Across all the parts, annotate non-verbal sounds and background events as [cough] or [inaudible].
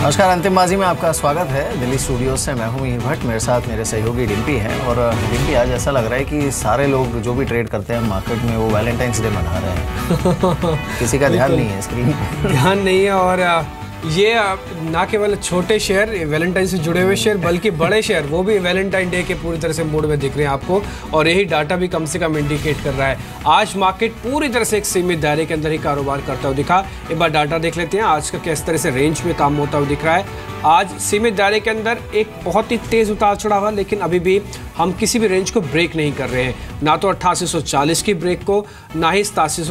नमस्कार अंतिम बाजी में आपका स्वागत है। दिल्ली स्टूडियो से मैं हूँ मीर भट्ट मेरे साथ मेरे सहयोगी डिम्पी हैं और डिम्पी आज ऐसा लग रहा है कि सारे लोग जो भी ट्रेड करते हैं मार्केट में वो वैलेंटाइंस डे मना रहे हैं। [laughs] किसी का ध्यान नहीं है स्क्रीन ध्यान नहीं है और ये ना केवल छोटे शेयर वैलेंटाइन से जुड़े हुए शेयर, बल्कि बड़े शेयर, वो भी वैलेंटाइन डे के पूरी तरह से मूड में दिख रहे हैं आपको और यही डाटा भी कम से कम इंडिकेट कर रहा है। आज मार्केट पूरी तरह से एक सीमित दायरे के अंदर ही कारोबार करता हुआ दिखा। एक बार डाटा देख लेते हैं, आज का किस तरह से रेंज में काम होता हुआ दिख रहा है। आज सीमित दायरे के अंदर एक बहुत ही तेज उतार चढ़ा हुआ लेकिन अभी भी हम किसी भी रेंज को ब्रेक नहीं कर रहे हैं। ना तो अट्ठासी की ब्रेक को, ना ही सतासी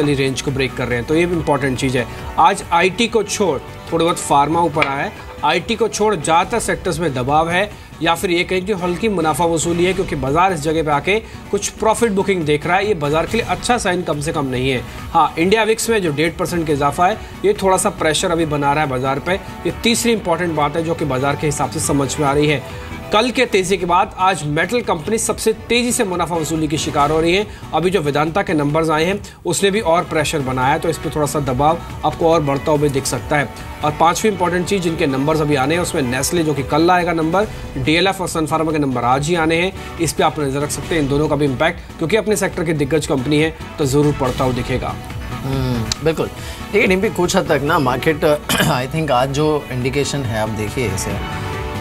वाली रेंज को ब्रेक कर रहे हैं। तो ये भी इंपॉर्टेंट चीज़ है। आज आईटी को छोड़ थोड़े बहुत फार्मा ऊपर आया है। आईटी को छोड़ ज़्यादातर सेक्टर्स में दबाव है, या फिर ये कहें कि हल्की मुनाफा वसूली है, क्योंकि बाज़ार इस जगह पे आके कुछ प्रॉफिट बुकिंग देख रहा है। ये बाज़ार के लिए अच्छा साइन कम से कम नहीं है। हाँ इंडिया विक्स में जो डेढ़ परसेंट का इजाफा है, ये थोड़ा सा प्रेशर अभी बना रहा है बाज़ार पर ये तीसरी इंपॉर्टेंट बात है जो कि बाज़ार के हिसाब से समझ में आ रही है। कल के तेज़ी के बाद आज मेटल कंपनी सबसे तेज़ी से मुनाफा वसूली की शिकार हो रही है। अभी जो वेदांता के नंबर्स आए हैं उसने भी और प्रेशर बनाया तो इस पर थोड़ा सा दबाव आपको और बढ़ता हुआ दिख सकता है। और पांचवी इंपॉर्टेंट चीज़ जिनके नंबर्स अभी आने हैं उसमें नेस्ले जो कि कल आएगा नंबर डीएलएफ और सनफार्मा के नंबर आज ही आने हैं। इस पर आप नज़र रख सकते हैं इन दोनों का भी इम्पैक्ट क्योंकि अपने सेक्टर की दिग्गज कंपनी है तो ज़रूर पड़ता हुआ दिखेगा। हम्म, बिल्कुल। देखिए डिम्पी कुछ हद तक ना मार्केट आई थिंक आज जो इंडिकेशन है आप देखिए इसे।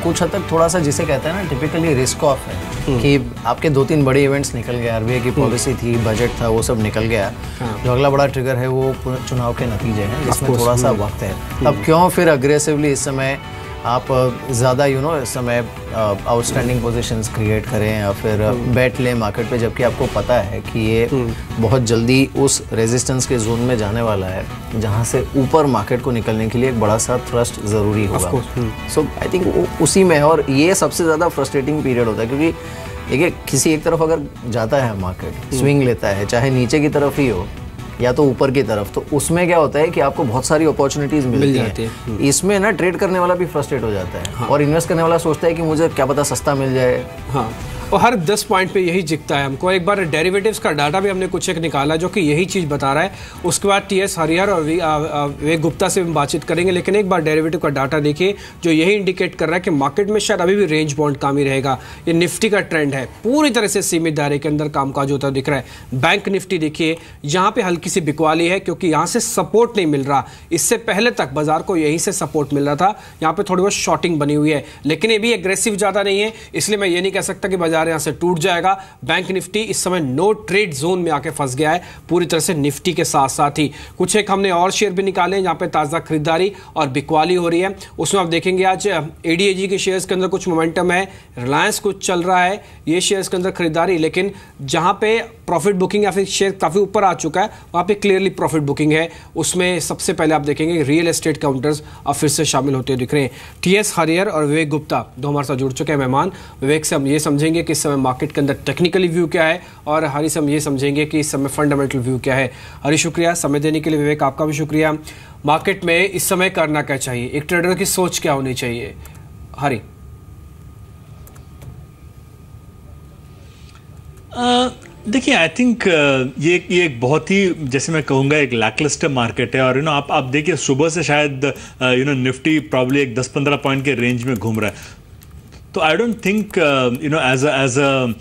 कुछ हद तक थोड़ा सा जिसे कहते हैं ना टिपिकली रिस्क ऑफ़ है हम्म। कि आपके दो तीन बड़े इवेंट्स निकल गए आरबीआई की पॉलिसी हम्म। थी बजट था वो सब निकल गया हाँ। जो अगला बड़ा ट्रिगर है वो चुनाव के नतीजे हैं जिसमें थोड़ा सा वक्त है अब क्यों फिर अग्रेसिवली इस समय आप ज़्यादा यू नो इस समय आउटस्टैंडिंग पोजीशंस क्रिएट करें या फिर बैट लें मार्केट पे जबकि आपको पता है कि ये बहुत जल्दी उस रेजिस्टेंस के जोन में जाने वाला है जहाँ से ऊपर मार्केट को निकलने के लिए एक बड़ा सा थ्रस्ट ज़रूरी होगा। सो आई थिंक उसी में है और ये सबसे ज़्यादा फ्रस्ट्रेटिंग पीरियड होता है क्योंकि देखिए किसी एक तरफ़ अगर जाता है मार्केट स्विंग लेता है चाहे नीचे की तरफ़ ही हो या तो ऊपर की तरफ़ तो उसमें क्या होता है कि आपको बहुत सारी अपॉर्चुनिटीज़ मिल जाती है। इसमें ना ट्रेड करने वाला भी फ्रस्ट्रेट हो जाता है हाँ। और इन्वेस्ट करने वाला सोचता है कि मुझे क्या पता सस्ता मिल जाए। हाँ। और हर दस पॉइंट पे यही जिकता है हमको। एक बार डेरिवेटिव्स का डाटा भी हमने कुछ एक निकाला जो कि यही चीज़ बता रहा है। उसके बाद टी एस हरिहर और विवेक गुप्ता से हम बातचीत करेंगे, लेकिन एक बार डेरिवेटिव का डाटा देखिए, जो यही इंडिकेट कर रहा है कि मार्केट में शायद अभी भी रेंज बॉन्ड काम ही रहेगा। ये निफ्टी का ट्रेंड है। पूरी तरह से सीमित दायरे के अंदर कामकाज होता दिख रहा है। बैंक निफ्टी देखिए, यहाँ पे हल्की सी बिकवाली है क्योंकि यहाँ से सपोर्ट नहीं मिल रहा। इससे पहले तक बाज़ार को यहीं से सपोर्ट मिल रहा था। यहाँ पे थोड़ी बहुत शॉर्टिंग बनी हुई है। लेकिन ये भी एग्रेसिव ज़्यादा नहीं है। इसलिए मैं ये नहीं कह सकता कि यहाँ से टूट जाएगा। जाएगा बैंक निफ्टी इस समय नो ट्रेड जोन में आके फंस गया है, पूरी तरह से निफ्टी के साथ साथ ही। कुछ एक हमने और शेयर भी निकाले जहाँ पे ताज़ा खरीदारी और बिकवाली हो रही है। उसमें आप देखेंगे आज एडीएजी के शेयर्स के अंदर कुछ मोमेंटम है रिलायंस कुछ चल रहा है, ये शेयर्स के अंदर खरीदारी, लेकिन जहाँ पे प्रॉफिट बुकिंग या फिर शेयर काफ़ी ऊपर आ चुका है, वहाँ पे क्लियरली प्रॉफिट बुकिंग है। उसमें सबसे पहले आप देखेंगे रियल एस्टेट काउंटर्स अब फिर से शामिल होते दिख रहे हैं। टी एस हरियर और विवेक गुप्ता दो हमारे साथ जुड़ चुके हैं, मेहमान। विवेक से हम ये समझेंगे कि इस समय मार्केट के अंदर टेक्निकली व्यू क्या है? और हरी से हम ये समझेंगे कि इस समय फंडामेंटल व्यू क्या है। हरी, शुक्रिया। समय देने के लिए विवेक, आपका भी शुक्रिया। मार्केट में इस समय करना क्या चाहिए? एक ट्रेडर की सोच क्या होनी चाहिए? हरी। देखिए आई थिंक ये ये एक बहुत ही, जैसे मैं कहूँगा, एक लैकलिस्टर मार्केट है। और यू नो आप आप देखिए, सुबह से शायद यू नो निफ्टी प्रॉब्ली एक 10-15 पॉइंट के रेंज में घूम रहा है। तो I don't think you know as as a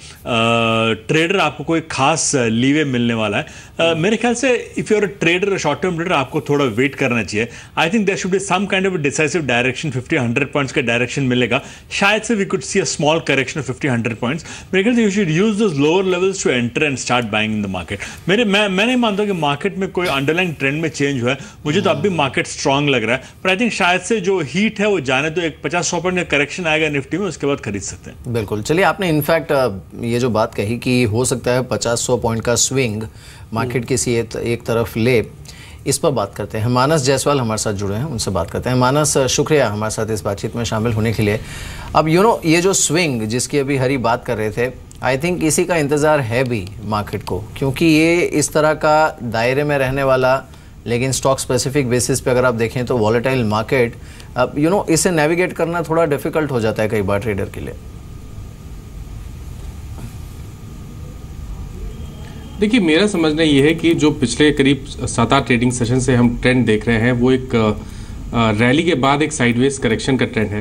trader आपको कोई खास लीवे uh, मिलने वाला है। Uh, मेरे ख्याल से if you're a trader short term trader आपको थोड़ा वेट करना चाहिए। I think there should be some kind of decisive direction fifty hundred points का डायरेक्शन मिलेगा। शायद से we could see a small correction of fifty hundred points मेरे ख्याल से you should use those lower levels to enter and start buying in the market मेरे मैं मैं नहीं मानता कि मार्केट में कोई अंडरलाइन ट्रेंड में चेंज हुआ है। मुझे तो अब भी मार्केट स्ट्रांग लग रहा है। पर आई थिंक शायद से जो हीट है वो जाने तो एक पचास सौ पॉइंट का करेक्शन आएगा निफ्टी में उसके बाद खरीद सकते हैं। बिल्कुल। चलिए आपने इनफैक्ट ये जो बात कही कि हो सकता है पचास सौ पॉइंट का स्विंग मार्केट किसी एक तरफ़ ले, इस पर बात करते हैं। मानस जायसवाल हमारे साथ जुड़े हैं, उनसे बात करते हैं। मानस, शुक्रिया हमारे साथ इस बातचीत में शामिल होने के लिए। अब यू नो ये जो स्विंग जिसकी अभी हरी बात कर रहे थे आई थिंक इसी का इंतज़ार है भी मार्केट को, क्योंकि ये इस तरह का दायरे में रहने वाला, लेकिन स्टॉक स्पेसिफिक बेसिस पे अगर आप देखें तो वॉलेटाइल मार्केट अब यू नो इसे नेविगेट करना थोड़ा डिफ़िकल्ट हो जाता है कई बार ट्रेडर के लिए। देखिए मेरा समझना ये है कि जो पिछले करीब सात आठ ट्रेडिंग सेशन से हम ट्रेंड देख रहे हैं वो एक रैली के बाद एक साइडवेज करेक्शन का ट्रेंड है।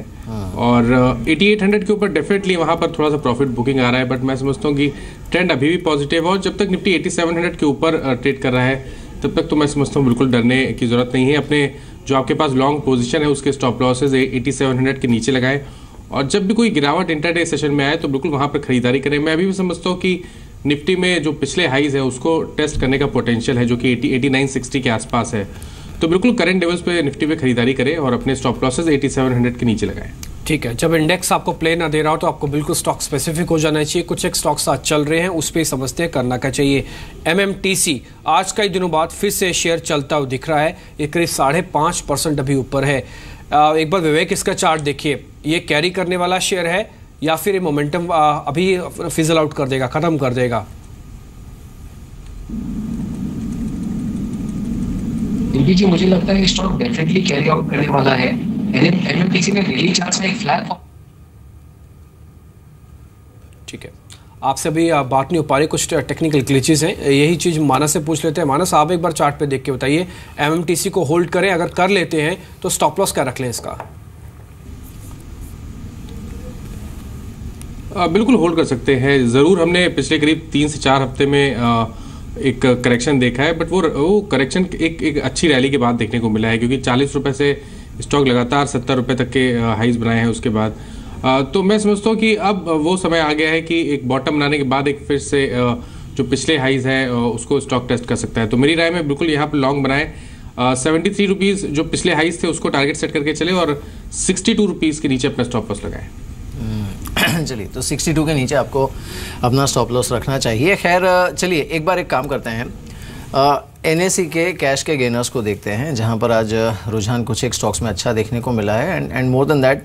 और एटी एट हंड्रेड के ऊपर डेफिनेटली वहाँ पर थोड़ा सा प्रॉफिट बुकिंग आ रहा है बट मैं समझता हूँ कि ट्रेंड अभी भी पॉजिटिव है और जब तक निफ्टी एटी सेवन हंड्रेड के ऊपर ट्रेड कर रहा है तब तक तो मैं समझता हूँ बिल्कुल डरने की ज़रूरत नहीं है। अपने जो आपके पास लॉन्ग पोजिशन है उसके स्टॉप लॉसेज एटी के नीचे लगाएँ। और जब भी कोई गिरावट इंटरडे सेशन में आए तो बिल्कुल वहाँ पर खरीदारी करें। मैं अभी भी समझता हूँ कि निफ्टी में जो पिछले हाइज है, उसको टेस्ट करने का पोटेंशियल है, जो कि एटी एटी नाइन सिक्सटी के आसपास है। तो बिल्कुल करंट लेवल्स पे निफ्टी पे खरीदारी करें और अपने स्टॉप लॉसेज 8700 के नीचे लगाएँ। ठीक है, जब इंडेक्स आपको प्ले ना दे रहा हो तो आपको बिल्कुल स्टॉक स्पेसिफिक हो जाना चाहिए। कुछ एक स्टॉक्स आज चल रहे हैं, उस पर समझते हैं करना का चाहिए। एम एम टी सी आज कई दिनों बाद फिर से शेयर चलता हुआ दिख रहा है। ये करीब साढ़े पाँच परसेंट अभी ऊपर है। एक बार विवेक इसका चार्ट देखिए। ये कैरी करने वाला शेयर है। या फिर ये मोमेंटम अभी फिजल आउट कर देगा खत्म कर देगा। दिल्ली जी मुझे लगता है स्टॉक डेफिनेटली कैरी आउट करने वाला है। एमएमटीसी ने डेली चार्ट में एक फ्लैट ठीक है। आपसे अभी बात नहीं हो पा रही कुछ टेक्निकल ग्लिचेस हैं। यही चीज़ मानस से पूछ लेते हैं। मानस आप एक बार चार्ट पे देख के बताइए। एमएमटीसी को होल्ड करें अगर कर लेते हैं तो स्टॉप लॉस क्या रख लें इसका? आ, बिल्कुल होल्ड कर सकते हैं। ज़रूर हमने पिछले करीब तीन से चार हफ़्ते में आ, एक करेक्शन देखा है बट वो वो करेक्शन एक एक अच्छी रैली के बाद देखने को मिला है क्योंकि चालीस रुपये से स्टॉक लगातार सत्तर रुपये तक के हाइज बनाए हैं उसके बाद। तो मैं समझता हूँ कि अब वो समय आ गया है कि एक बॉटम बनाने के बाद एक फिर से जो पिछले हाइज है उसको स्टॉक टेस्ट कर सकता है। तो मेरी राय में बिल्कुल यहाँ पर लॉन्ग बनाएँ। सेवेंटी थ्री रुपीज़ जो पिछले हाइज थे उसको टारगेट सेट करके चले और सिक्सटी टू रुपीज़ के नीचे अपना स्टॉप लॉस लगाए। [coughs] चलिए तो 62 के नीचे आपको अपना स्टॉप लॉस रखना चाहिए। खैर चलिए, एक बार एक काम करते हैं। एन के कैश के गेनर्स को देखते हैं, जहाँ पर आज रुझान कुछ एक स्टॉक्स में अच्छा देखने को मिला है। And and more than that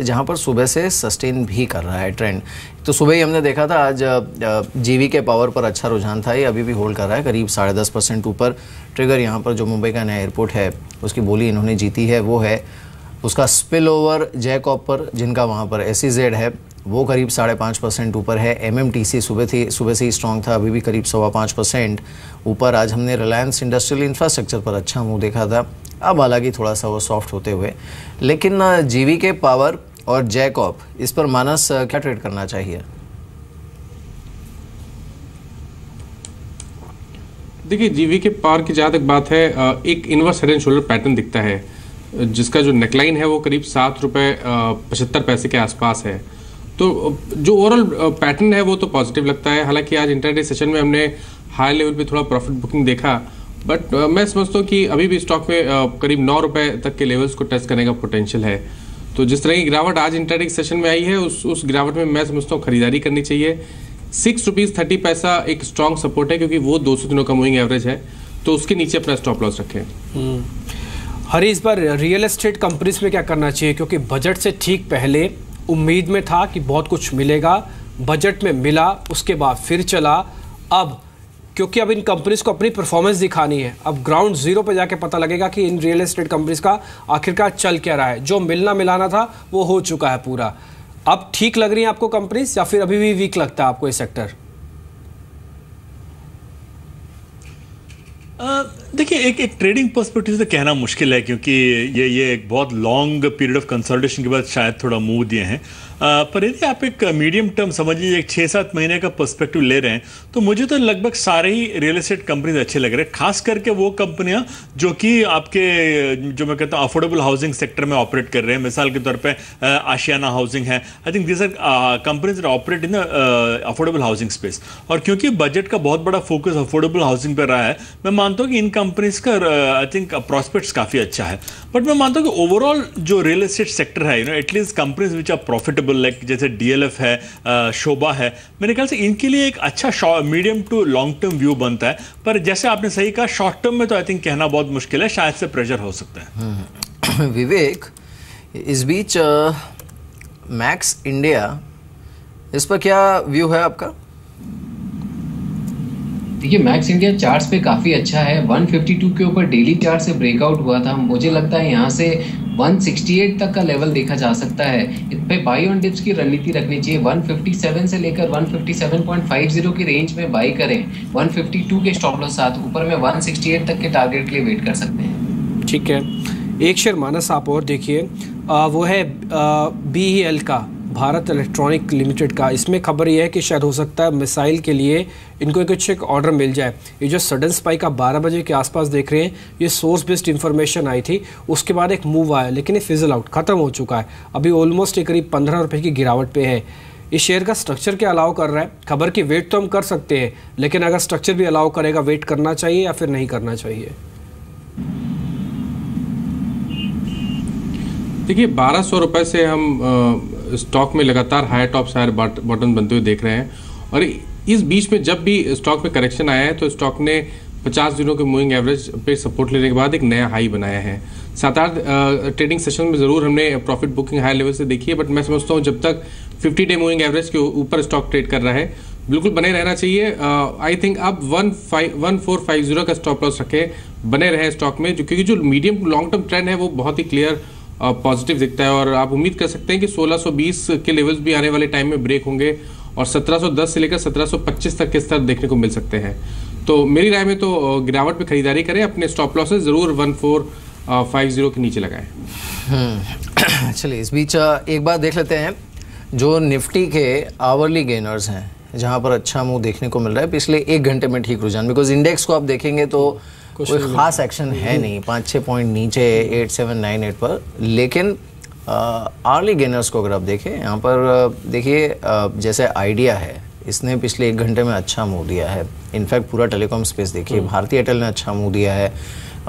जहाँ पर सुबह से सस्टेन भी कर रहा है ट्रेंड तो सुबह ही हमने देखा था, आज जीवी के पावर पर अच्छा रुझान था, ये अभी भी होल्ड कर रहा है। करीब साढ़े दस परसेंट ऊपर ट्रिगर यहाँ पर जो मुंबई का नया एयरपोर्ट है, उसकी बोली इन्होंने जीती है, वो है उसका स्पिल ओवर जैकॉप पर जिनका वहाँ पर एस है, वो करीब साढ़े पाँच परसेंट ऊपर है। एम एम सुबह थी, सुबह से ही स्ट्रॉन्ग था, अभी भी करीब सवा पाँच परसेंट ऊपर। आज हमने रिलायंस इंडस्ट्रियल इंफ्रास्ट्रक्चर पर अच्छा मुँह देखा था। अब हालाँकि थोड़ा सा वो सॉफ्ट होते हुए। लेकिन जीवी के पावर और जैकॉप इस पर मानस क्या ट्रेड करना चाहिए? देखिए जीवी के पावर की जहाँ तक बात है एक inverse head and shoulder pattern दिखता है। जिसका जो नेकलाइन है वो करीब सात रुपये पचहत्तर पैसे के आसपास है। तो जो ओवरऑल पैटर्न है वो तो पॉजिटिव लगता है। हालाँकि आज इंटरडे सेशन में हमने हाई लेवल पे थोड़ा प्रॉफिट बुकिंग देखा। बट मैं समझता हूँ कि अभी भी स्टॉक में करीब नौ रुपये तक के लेवल्स को टेस्ट करने का पोटेंशियल है। तो जिस तरह की गिरावट आज इंटरडे सेशन में आई है, उस उस गिरावट में मैं समझता हूँ खरीदारी करनी चाहिए। सिक्स रुपीज़ थर्टी पैसा एक स्ट्रॉन्ग सपोर्ट है, क्योंकि वो दो सौ दिनों का मूविंग एवरेज है। तो उसके नीचे अपना स्टॉप लॉस रखें। हम्म। हरी इस बार रियल एस्टेट कंपनीज़ में क्या करना चाहिए? क्योंकि बजट से ठीक पहले उम्मीद में था कि बहुत कुछ मिलेगा। बजट में मिला, उसके बाद फिर चला। अब, क्योंकि अब इन कंपनीज़ को अपनी परफॉर्मेंस दिखानी है, अब ग्राउंड ज़ीरो पे जाके पता लगेगा कि इन रियल एस्टेट कंपनीज़ का आखिरकार चल क्या रहा है। जो मिलना मिलाना था, वो हो चुका है पूरा। अब ठीक लग रही है आपको कंपनीज़ या फिर अभी भी वीक लगता है आपको ये सेक्टर देखिए, एक एक ट्रेडिंग पर्सपेक्टिव से कहना मुश्किल है क्योंकि ये ये एक बहुत लॉन्ग पीरियड ऑफ़ कंसल्टेशन के बाद शायद थोड़ा मूव दिए हैं। पर यदि आप एक मीडियम टर्म समझ लीजिए, एक छः सात महीने का पर्सपेक्टिव ले रहे हैं तो मुझे तो लगभग सारे ही रियल एस्टेट कंपनीज़ अच्छे लग रहे हैं। खास करके वो कंपनियाँ जो कि आपके, जो मैं कहता हूँ अफोर्डेबल हाउसिंग सेक्टर में ऑपरेट कर रहे हैं। मिसाल के तौर पर आशियाना हाउसिंग है। I think this are companies operate in affordable housing space और क्योंकि बजट का बहुत बड़ा फोकस अफोर्डेबल हाउसिंग पर रहा है, मैं मानता हूँ कि इन कंपनीज़ का आई थिंक प्रॉस्पेक्ट्स काफ़ी अच्छा है। बट मैं मानता हूँ कि ओवरऑल जो रियल एस्टेट सेक्टर है you know at least companies which are profitable example like जैसे डीएलएफ है शोभा है। मेरे ख्याल से इनके लिए एक अच्छा medium to long term view बनता है। पर जैसे आपने सही कहा शॉर्ट टर्म में तो आई थिंक कहना बहुत मुश्किल है, शायद से प्रेशर हो सकता है। हम्म। [clears throat] विवेक, इस बीच मैक्स इंडिया इस पर क्या व्यू है आपका? देखिए मैक्स इंडिया चार्ट्स पे काफ़ी अच्छा है। 152 के ऊपर डेली चार्ट से ब्रेकआउट हुआ था। मुझे लगता है यहाँ से 168 तक का लेवल देखा जा सकता है। इस पे बाई ऑन डिप्स की रणनीति रखनी चाहिए। 157 से लेकर 157.50 की रेंज में बाई करें। 152 के स्टॉप लॉस साथ ऊपर में 168 तक के टारगेट के लिए वेट कर सकते हैं। ठीक है। एक शेयर मानस, आप और देखिए। वो है बी एल का। भारत इलेक्ट्रॉनिक लिमिटेड का। इसमें खबर यह है कि शायद हो सकता है मिसाइल के लिए इनको कुछ एक ऑर्डर मिल जाए। ये जो सडन स्पाइक आप 12 बजे के आसपास देख रहे हैं, ये सोर्स बेस्ड इन्फॉर्मेशन आई थी। उसके बाद एक मूव आया, लेकिन ये फिजल आउट, ख़त्म हो चुका है। अभी ऑलमोस्ट ये करीब पंद्रह रुपये की गिरावट पे है। इस शेयर का स्ट्रक्चर क्या अलाउ कर रहा है? खबर की वेट तो हम कर सकते हैं, लेकिन अगर स्ट्रक्चर भी अलाउ करेगा वेट करना चाहिए या फिर नहीं करना चाहिए? देखिए, बारह सौ रुपये से हम स्टॉक में लगातार हायर टॉप हायर बॉटम बनते हुए देख रहे हैं। और इस बीच में जब भी स्टॉक में करेक्शन आया है तो स्टॉक ने 50 दिनों के मूविंग एवरेज पे सपोर्ट लेने के बाद एक नया हाई बनाया है। सात आठ ट्रेडिंग सेशन में ज़रूर हमने प्रॉफिट बुकिंग हाई लेवल से देखी है बट मैं समझता हूँ जब तक 50 डे मूविंग एवरेज के ऊपर स्टॉक ट्रेड कर रहा है, बिल्कुल बने रहना चाहिए। आई थिंक अब one five one four five zero का स्टॉप लॉस रखें, बने रहे स्टॉक में, जो क्योंकि जो मीडियम लॉन्ग टर्म ट्रेंड है, वो बहुत ही क्लियर पॉजिटिव दिखता है और आप उम्मीद कर सकते हैं कि 1620 के लेवल्स भी आने वाले टाइम में ब्रेक होंगे और 1710 से लेकर 1725 तक के स्तर देखने को मिल सकते हैं। तो मेरी राय में तो गिरावट में खरीदारी करें अपने स्टॉप लॉसेज ज़रूर वन फोर फाइव ज़ीरो के नीचे लगाएँ। हम्म, [coughs] चलिए इस बीच एक बार देख लेते हैं। जो निफ्टी के आवरली गेनर्स हैं जहाँ पर अच्छा मुँह देखने को मिल रहा है पिछले एक घंटे में ठीक रुझान। बिकॉज़ इंडेक्स को आप देखेंगे तो कोई ख़ास एक्शन है नहीं। पाँच छः पॉइंट नीचे एट सेवन नाइन एट पर। लेकिन आर्ली गेनर्स को अगर आप देखें यहाँ पर देखिए जैसे आइडिया है इसने पिछले एक घंटे में अच्छा मूव दिया है। इनफैक्ट पूरा टेलीकॉम स्पेस देखिए हम्म। भारतीय एयरटेल ने अच्छा मूव दिया है।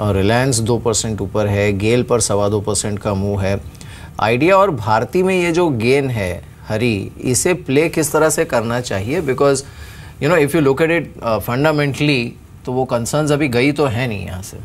और रिलायंस दो परसेंट ऊपर है गेल पर सवा दो परसेंट का मूव है। आइडिया और भारती में ये जो गेन है हरी इसे प्ले किस तरह से करना चाहिए? Because you know if you look at it fundamentally तो वो कंसर्न्स अभी गई तो है नहीं यहाँ से।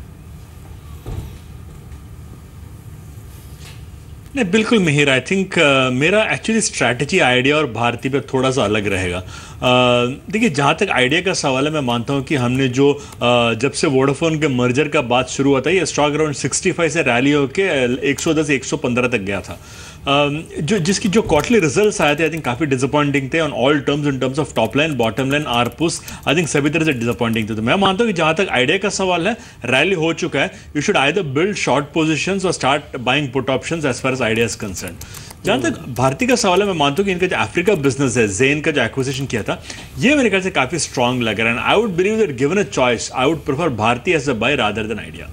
नहीं बिल्कुल मिहिर आई थिंक uh, मेरा एक्चुअली स्ट्रैटेजी आइडिया और भारतीय पे थोड़ा सा अलग रहेगा। Uh, देखिए जहाँ तक आइडिया का सवाल है मैं मानता हूँ कि हमने जो uh, जब से वोडाफोन के मर्जर का बात शुरू हुआ था ये स्टॉक अराउंड 65 से रैली होकर 110 115 तक गया था। Um, जो जिसकी जो क्वार्टरली रिजल्ट्स आए थे आई थिंक काफ़ी डिसअपॉइंटिंग थे on all terms in terms of top line bottom line ARPUs I think सभी तरह से डिसअपॉइंटिंग थे। तो मैं मानता हूँ कि जहाँ तक आइडिया का सवाल है रैली हो चुका है। You should I build short position और start buying put option as far as idea is concern जहाँ तक भारतीय का सवाल है मैं मानता हूँ कि इनका जो अफ्रीका बिज़नेस है जेन का जो एक्विजिशन किया था ये मेरे ख्याल से काफ़ी स्ट्रॉन्ग लग रहा है। And I would believe that given a choice I would prefer Bharti as a buy rather than Idea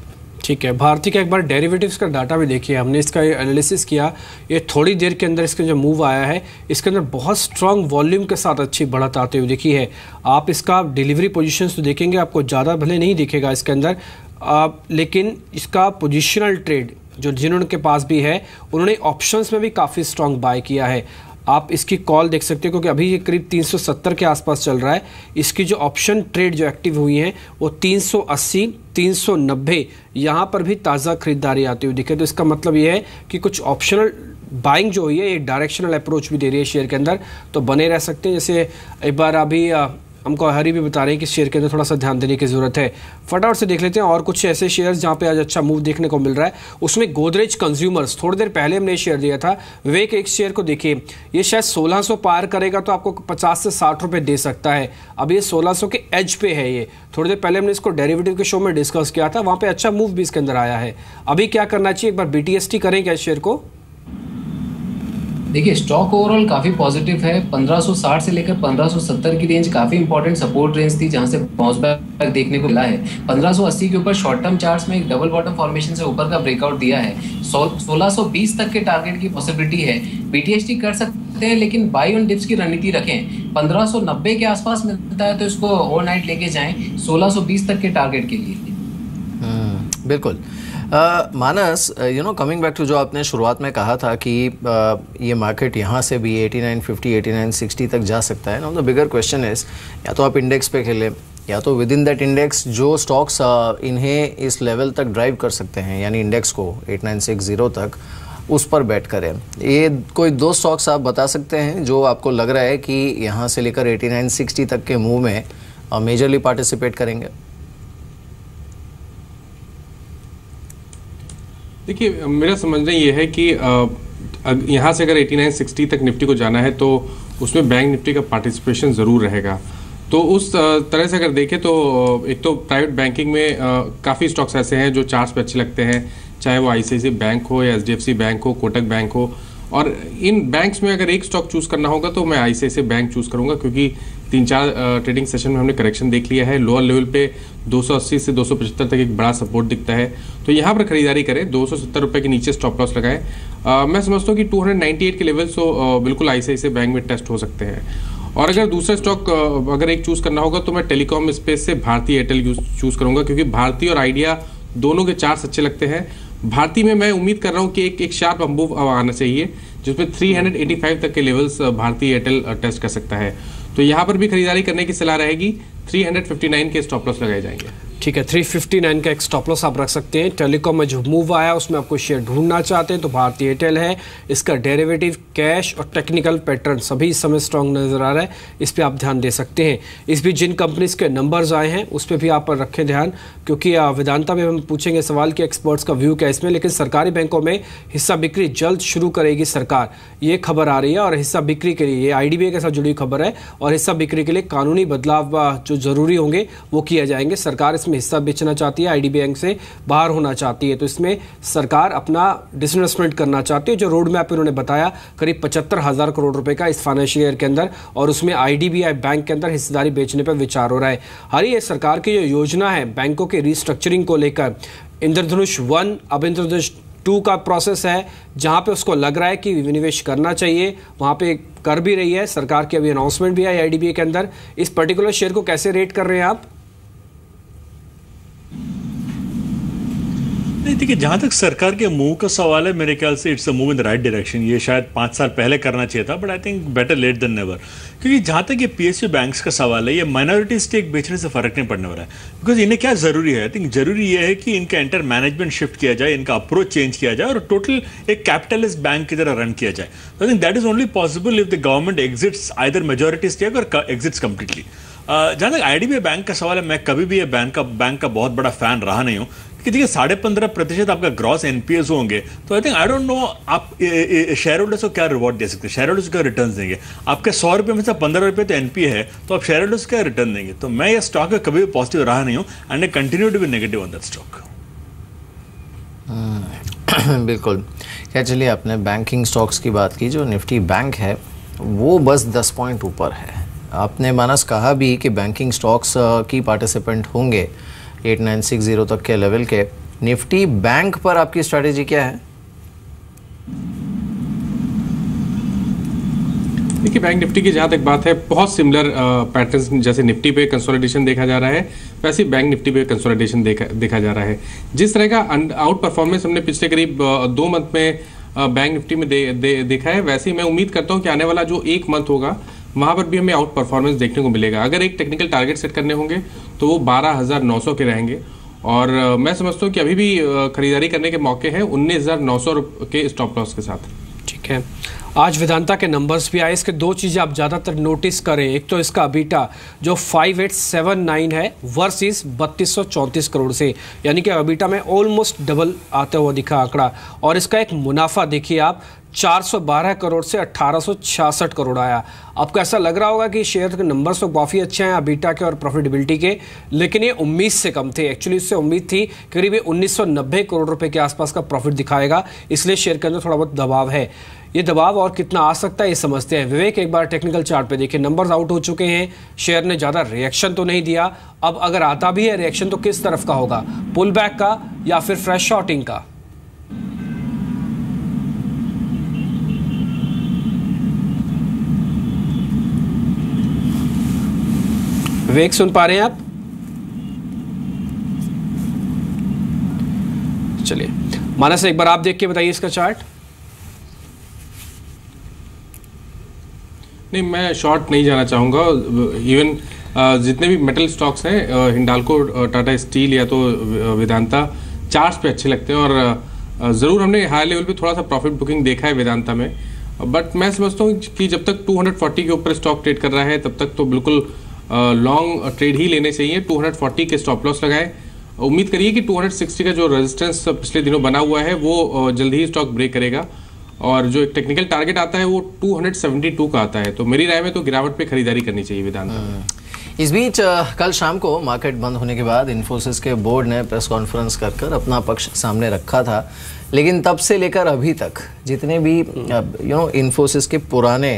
ठीक है। भारती का एक बार डेरिवेटिव्स का डाटा भी देखिए हमने, इसका एनालिसिस किया। ये थोड़ी देर के अंदर इसका जो मूव आया है, इसके अंदर बहुत स्ट्रांग वॉल्यूम के साथ अच्छी बढ़त आते हुए देखी है। आप इसका डिलीवरी पोजीशंस तो देखेंगे, आपको ज़्यादा भले नहीं दिखेगा इसके अंदर। आप लेकिन इसका पोजिशनल ट्रेड जो जिन्होंने के पास भी है, उन्होंने ऑप्शंस में भी काफ़ी स्ट्रांग बाय किया है। आप इसकी कॉल देख सकते हो, क्योंकि अभी ये करीब 370 के आसपास चल रहा है। इसकी जो ऑप्शन ट्रेड जो एक्टिव हुई हैं, वो 380 390 यहाँ पर भी ताज़ा खरीदारी आती हुई दिखे। तो इसका मतलब ये है कि कुछ ऑप्शनल बाइंग जो हुई है, ये डायरेक्शनल अप्रोच भी दे रही है शेयर के अंदर। तो बने रह सकते हैं, जैसे एक बार अभी हमको हरी भी बता रहे हैं कि शेयर के अंदर थोड़ा सा ध्यान देने की ज़रूरत है। फटाफट से देख लेते हैं और कुछ ऐसे शेयर्स जहाँ पे आज अच्छा मूव देखने को मिल रहा है। उसमें गोदरेज कंज्यूमर्स थोड़ी देर पहले हमने शेयर दिया था। विवेक, एक शेयर को देखिए। ये शायद 1600 पार करेगा तो आपको 50 से 60 रुपए दे सकता है। अब ये 1600 के एज पे है ये। थोड़ी देर पहले हमने इसको डेरिवेटिव के शो में डिस्कस किया था। वहाँ पर अच्छा मूव भी इसके अंदर आया है। अभी क्या करना चाहिए? एक बार बी करें क्या शेयर को? देखिए स्टॉक ओवरऑल काफ़ी पॉजिटिव है। 1560 से लेकर 1570 की रेंज काफ़ी इंपॉर्टेंट सपोर्ट रेंज थी जहाँ से बाउंस बैक देखने को मिला है। 1580 के ऊपर शॉर्ट टर्म चार्ट्स में एक डबल बॉटम फॉर्मेशन से ऊपर का ब्रेकआउट दिया है। 1620 तक के टारगेट की पॉसिबिलिटी है। बीटीएसटी कर सकते हैं लेकिन बाई ऑन डिप्स की रणनीति रखें। 1590 के आसपास मिलता है तो इसको ओवरनाइट लेके जाएँ 1620 तक के टारगेट के लिए। हम्म, Manas you know coming back to जो आपने शुरुआत में कहा था कि uh, ये मार्केट यहाँ से भी 8950 8960 तक जा सकता है। No the bigger question is या तो आप इंडेक्स पे खेलें या तो विद इन दैट इंडेक्स जो स्टॉक्स uh, इन्हें इस लेवल तक ड्राइव कर सकते हैं यानी इंडेक्स को 8960 तक उस पर बैट करें। ये कोई दो स्टॉक्स आप बता सकते हैं जो आपको लग रहा है कि यहाँ से लेकर 8960 तक के मूव में मेजरली uh, पार्टिसिपेट करेंगे। देखिए, मेरा समझना ये है कि यहाँ से अगर 89 60 तक निफ्टी को जाना है तो उसमें बैंक निफ्टी का पार्टिसिपेशन ज़रूर रहेगा। तो उस तरह से अगर देखें तो एक तो प्राइवेट बैंकिंग में काफ़ी स्टॉक्स ऐसे हैं जो चार्ट्स पे अच्छे लगते हैं, चाहे वो आई बैंक हो या एच बैंक हो कोटक बैंक हो। और इन बैंक्स में अगर एक स्टॉक चूज़ करना होगा तो मैं आईसीआईसी बैंक चूज़ करूँगा, क्योंकि तीन चार ट्रेडिंग सेशन में हमने करेक्शन देख लिया है। लोअर लेवल पे 280 से 275 तक एक बड़ा सपोर्ट दिखता है। तो यहाँ पर खरीदारी करें, दो सौ के नीचे स्टॉप लॉस लगाएँ। मैं समझता हूँ कि 298 के लेवल तो बिल्कुल आईसीआईसी बैंक में टेस्ट हो सकते हैं। और अगर दूसरा स्टॉक अगर एक चूज़ करना होगा तो मैं टेलीकॉम स्पेस से भारतीय एयरटेल चूज़ करूँगा, क्योंकि भारतीय और आइडिया दोनों के चार्ट अच्छे लगते हैं। भारतीय में मैं उम्मीद कर रहा हूँ कि एक एक शार्प अम्बूव आना चाहिए, जिसमें 385 तक के लेवल्स भारतीय एयरटेल टेस्ट कर सकता है। तो यहाँ पर भी खरीदारी करने की सलाह रहेगी। 359 के स्टॉप लॉस लगाए जाएँगे। ठीक है 359 का एक स्टॉप लॉस आप रख सकते हैं। टेलीकॉम में जो मूव आया, उसमें आपको शेयर ढूंढना चाहते हैं तो भारतीय एयरटेल है। इसका डेरिवेटिव कैश और टेक्निकल पैटर्न सभी इस समय स्ट्रॉन्ग नज़र आ रहा है। इस पर आप ध्यान दे सकते हैं। इस बीच जिन कंपनीज़ के नंबर्स आए हैं, उस पर भी आप रखें ध्यान, क्योंकि वेदांता में हम पूछेंगे सवाल कि एक्सपर्ट्स का व्यू क्या इसमें, लेकिन सरकारी बैंकों में हिस्सा बिक्री जल्द शुरू करेगी सरकार। ये खबर आ रही है और हिस्सा बिक्री के लिए, ये आई के साथ जुड़ी खबर है, और हिस्सा बिक्री के लिए कानूनी बदलाव जो ज़रूरी होंगे वो किए जाएँगे। सरकार इसमें हिस्सा बेचना चाहती है आई बैंक से बाहर होना चाहती है। तो इसमें सरकार अपना डिसइन्वेस्टमेंट करना चाहती है, जो रोड मैप उन्होंने बताया, करीब पचहत्तर हज़ार करोड़ रुपए का इस फाइनेंशियल ईयर के अंदर, और उसमें आईडीबीआई बैंक के अंदर हिस्सेदारी बेचने पर विचार हो रहा है। हर ये सरकार की जो योजना है, बैंकों के रिस्ट्रक्चरिंग को लेकर, इंद्रधनुष वन, अब इंद्रधनुष टू का प्रोसेस है, जहाँ पे उसको लग रहा है कि विनिवेश करना चाहिए, वहाँ पे कर भी रही है, सरकार की अभी अनाउंसमेंट भी आई आई के अंदर। इस पर्टिकुलर शेयर को कैसे रेट कर रहे हैं आप? नहीं, देखिए, जहाँ तक सरकार के मूव का सवाल है, मेरे ख्याल से it's a move in the right direction ये शायद पाँच साल पहले करना चाहिए था but I think better late than never क्योंकि जहाँ तक ये पीएसयू बैंक्स का सवाल है, ये माइनॉरिटी स्टेक बेचने से फ़र्क नहीं पड़ने वाला है. बिकॉज़ इन्हें क्या ज़रूरी है? आई थिंक ज़रूरी ये है कि इनका एंटर मैनेजमेंट शिफ्ट किया जाए, इनका अप्रोच चेंज किया जाए, और टोटल एक कैपिटलिस्ट बैंक की तरह रन किया जाए. I think that is only possible if the government exits either majority stake और एग्जिट्स कंप्लीटली जहाँ तक आईडीबीआई बैंक का सवाल है, मैं कभी भी ये बैंक का बैंक का बहुत बड़ा फ़ैन रहा नहीं हूँ. कि देखिए, साढ़े पंद्रह प्रतिशत आपका ग्रॉस एनपीएस होंगे। तो I think I don't know आप शेयर होल्डर्स को क्या रिवॉर्ड दे सकते हैं? शेयर होल्डर्स को रिटर्न देंगे? आपके सौ रुपये में से पंद्रह रुपये तो एनपीए है तो आप शेयर होल्डर्स क्या रिटर्न देंगे? तो मैं ये स्टॉक का कभी भी पॉजिटिव रहा नहीं हूँ and I continue to be negative on that stock बिल्कुल। क्या चलिए, आपने बैंकिंग स्टॉक्स की बात की, जो निफ्टी बैंक है, वो बस दस पॉइंट ऊपर है। आपने मानस कहा भी कि बैंकिंग स्टॉक्स की पार्टिसिपेंट होंगे एट नाइन सिक्स ज़ीरो तक के लेवल के निफ्टी बैंक पर आपकी स्ट्रैटेजी क्या है? देखिए बैंक निफ्टी की जहाँ तक बात है बहुत सिमिलर पैटर्न जैसे निफ्टी पे कंसोलिडेशन देखा जा रहा है वैसे बैंक निफ्टी पे कंसोलिडेशन देखा देखा जा रहा है। जिस तरह का आउट परफॉर्मेंस हमने पिछले करीब दो मंथ में बैंक निफ्टी में दे, दे, देखा है वैसे मैं उम्मीद करता हूँ कि आने वाला जो एक मंथ होगा वहाँ पर भी हमें आउट परफॉर्मेंस देखने को मिलेगा। अगर एक टेक्निकल टारगेट सेट करने होंगे तो वो बारह हज़ार नौ सौ के रहेंगे। और मैं समझता हूँ कि अभी भी खरीदारी करने के मौके हैं उन्नीस हज़ार नौ सौ के स्टॉप लॉस के साथ। ठीक है। आज वेदांता के नंबर्स भी आए। इसके दो चीज़ें आप ज़्यादातर नोटिस करें। एक तो इसका अबीटा जो 5879 है वर्सेस बत्तीस करोड़ से। यानी कि अबीटा में ऑलमोस्ट डबल आता हुआ दिखा आंकड़ा। और इसका एक मुनाफा देखिए आप 412 करोड़ से अट्ठारह करोड़ आया। आपको ऐसा लग रहा होगा कि शेयर के नंबर्स तो काफ़ी अच्छे हैं अबीटा के और प्रॉफिटेबिलिटी के, लेकिन ये उम्मीद से कम थे। एक्चुअली इससे उम्मीद थी करीब ये 1990 करोड़ रुपए के आसपास का प्रॉफिट दिखाएगा, इसलिए शेयर के अंदर थोड़ा बहुत दबाव है। ये दबाव और कितना आ सकता है, ये समझते हैं। विवेक, एक बार टेक्निकल चार्ट पे देखिए नंबर्स आउट हो चुके हैं शेयर ने ज़्यादा रिएक्शन तो नहीं दिया। अब अगर आता भी है रिएक्शन तो किस तरफ़ का होगा? पुल बैक का या फिर फ्रेश शॉटिंग का? विवेक, सुन पा रहे हैं आप? चलिए, मानस एक बार आप देख के बताइए इसका चार्ट। नहीं, मैं शॉर्ट नहीं जाना चाहूँगा। इवन जितने भी मेटल स्टॉक्स हैं हिंडालको टाटा स्टील या तो वेदांता चार्ट्स पे अच्छे लगते हैं और ज़रूर हमने हाई लेवल पे थोड़ा सा प्रॉफिट बुकिंग देखा है वेदांता में। बट मैं समझता हूँ कि जब तक 240 के ऊपर स्टॉक ट्रेड कर रहा है, तब तक तो बिल्कुल लॉन्ग ट्रेड ही लेने चाहिए। 240 के स्टॉप लॉस लगाए। उम्मीद करिए कि 260 का जो रेजिस्टेंस पिछले दिनों बना हुआ है, वो जल्दी ही स्टॉक ब्रेक करेगा। और जो एक टेक्निकल टारगेट आता है, वो 272 का आता है। तो मेरी राय में तो गिरावट पे खरीदारी करनी चाहिए वेदांता इस बीच कल शाम को मार्केट बंद होने के बाद इन्फोसिस के बोर्ड ने प्रेस कॉन्फ्रेंस कर कर अपना पक्ष सामने रखा था। लेकिन तब से लेकर अभी तक, जितने भी यू नो इन्फोसिस के पुराने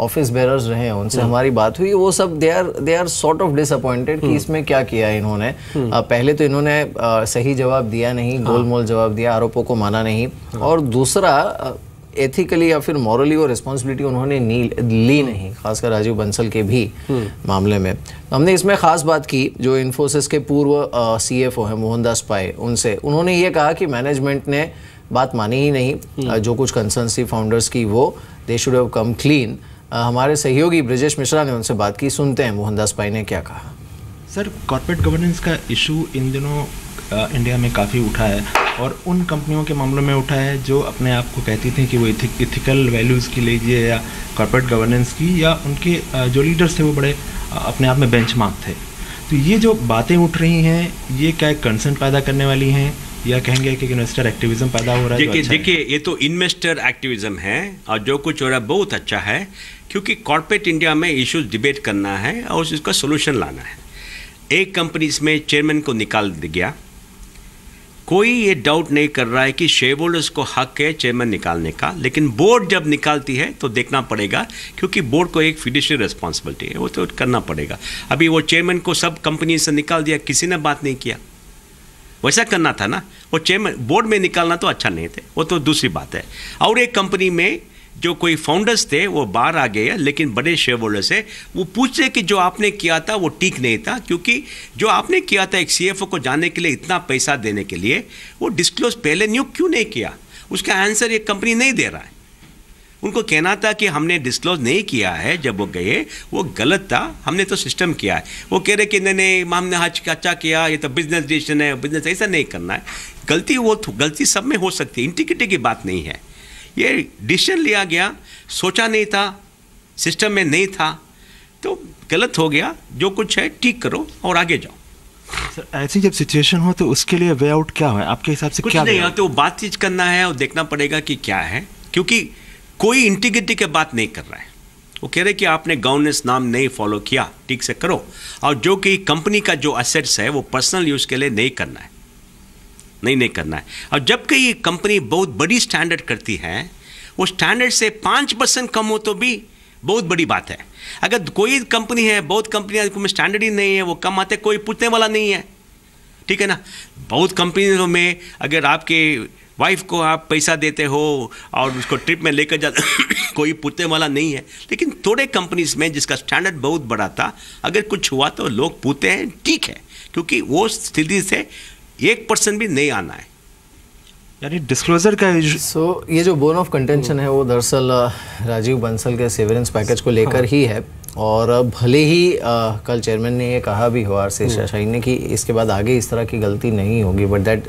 ऑफ़िस बेरर्स रहे हैं उनसे हमारी बात हुई वो सब they are they are sort of disappointed कि इसमें क्या किया है इन्होंने। अ, पहले तो इन्होंने अ, सही जवाब दिया नहीं गोलमोल जवाब दिया आरोपों को माना नहीं। और दूसरा एथिकली या फिर मॉरली वो रिस्पॉन्सिबिलिटी उन्होंने नी ली नहीं खासकर राजीव बंसल के भी मामले में। तो हमने इसमें खास बात की जो इन्फोसिस के पूर्व सी एफ़ ओ हैं मोहनदास पाए उनसे। उन्होंने ये कहा कि मैनेजमेंट ने बात मानी ही नहीं। जो कुछ कंसर्न थी फाउंडर्स की वो they should have come clean हमारे सहयोगी ब्रजेश मिश्रा ने उनसे बात की सुनते हैं मोहनदास पाई ने क्या कहा? सर कॉर्पोरेट गवर्नेंस का इशू इन दिनों इंडिया में काफ़ी उठा है और उन कंपनियों के मामलों में उठा है जो अपने आप को कहती थी कि वो इथिकल वैल्यूज़ की लीजिए या कॉर्पोरेट गवर्नेंस की या उनके जो लीडर्स थे वो बड़े अपने आप में बेंचमार्क थे। तो ये जो बातें उठ रही हैं ये क्या कंसर्न पैदा करने वाली हैं? या कहेंगे कि इन्वेस्टर एक्टिविज्म पैदा हो रहा है देखिए अच्छा देखिए ये तो इन्वेस्टर एक्टिविज्म है और जो कुछ हो रहा है बहुत अच्छा है। क्योंकि कॉर्पोरेट इंडिया में इश्यूज़ डिबेट करना है और उसका सोल्यूशन लाना है। एक कंपनी इसमें चेयरमैन को निकाल गया। कोई ये डाउट नहीं कर रहा है कि शेयर होल्डर्स को हक है चेयरमैन निकालने का, लेकिन बोर्ड जब निकालती है तो देखना पड़ेगा, क्योंकि बोर्ड को एक फिडिशियल रिस्पॉन्सिबिलिटी है, वो तो करना पड़ेगा। अभी वो चेयरमैन को सब कंपनी से निकाल दिया, किसी ने बात नहीं किया। वैसा करना था ना? वो चेयरमैन बोर्ड में निकालना तो अच्छा नहीं थे, वो तो दूसरी बात है। और एक कंपनी में जो कोई फाउंडर्स थे, वो बाहर आ गए, लेकिन बड़े शेयर होल्डर्स है। वो पूछ रहे कि जो आपने किया था, वो ठीक नहीं था, क्योंकि जो आपने किया था एक सीएफओ को जाने के लिए इतना पैसा देने के लिए, वो डिस्क्लोज पहले न्यू क्यों नहीं किया? उसका आंसर ये कंपनी नहीं दे रहा है। उनको कहना था कि हमने डिस्क्लोज नहीं किया है, जब वो गए, वो गलत था, हमने तो सिस्टम किया है। वो कह रहे कि नहीं नहीं हमने आज अच्छा किया, ये तो बिज़नेस डिसीज़न है बिज़नेस ऐसा नहीं करना है। गलती वो, गलती सब में हो सकती है इंटीग्रिटी की बात नहीं है। ये डिसीज़न लिया गया। सोचा नहीं था सिस्टम में नहीं था तो गलत हो गया। जो कुछ है ठीक करो और आगे जाओ। सर, ऐसी जब सिचुएशन हो तो उसके लिए वे आउट क्या है? आपके हिसाब से कुछ क्या नहीं है तो बातचीत करना है और देखना पड़ेगा कि क्या है। क्योंकि कोई इंटीग्रिटी के बात नहीं कर रहा है। वो कह रहे कि आपने गवर्नेंस नाम नहीं फॉलो किया ठीक से करो। और जो कि कंपनी का जो असेट्स है वो पर्सनल यूज़ के लिए नहीं करना है। नहीं नहीं करना है। और जबकि ये कंपनी बहुत बड़ी स्टैंडर्ड करती है, वो स्टैंडर्ड से पाँच परसेंट कम हो तो भी बहुत बड़ी बात है। अगर कोई कंपनी है, बहुत कंपनियाँ में स्टैंडर्ड ही नहीं है, वो कम आते, कोई पूछने वाला नहीं है। ठीक है ना? बहुत कंपनियों में अगर आपके वाइफ को आप पैसा देते हो और उसको ट्रिप में लेकर जाते [coughs] कोई पूछने वाला नहीं है। लेकिन थोड़े कंपनीज़ में जिसका स्टैंडर्ड बहुत बड़ा था, अगर कुछ हुआ तो लोग पूछते हैं, ठीक है। क्योंकि वो स्थिति से एक परसेंट भी नहीं आना है। यानी डिस्क्लोजर का सो ये जो बोन ऑफ़ कंटेंशन है वो दरअसल राजीव बंसल के सेवरेंस पैकेज को लेकर ही है। और भले ही अ, कल चेयरमैन ने ये कहा भी हो आर सी शाही ने कि इसके बाद आगे इस तरह की गलती नहीं होगी but that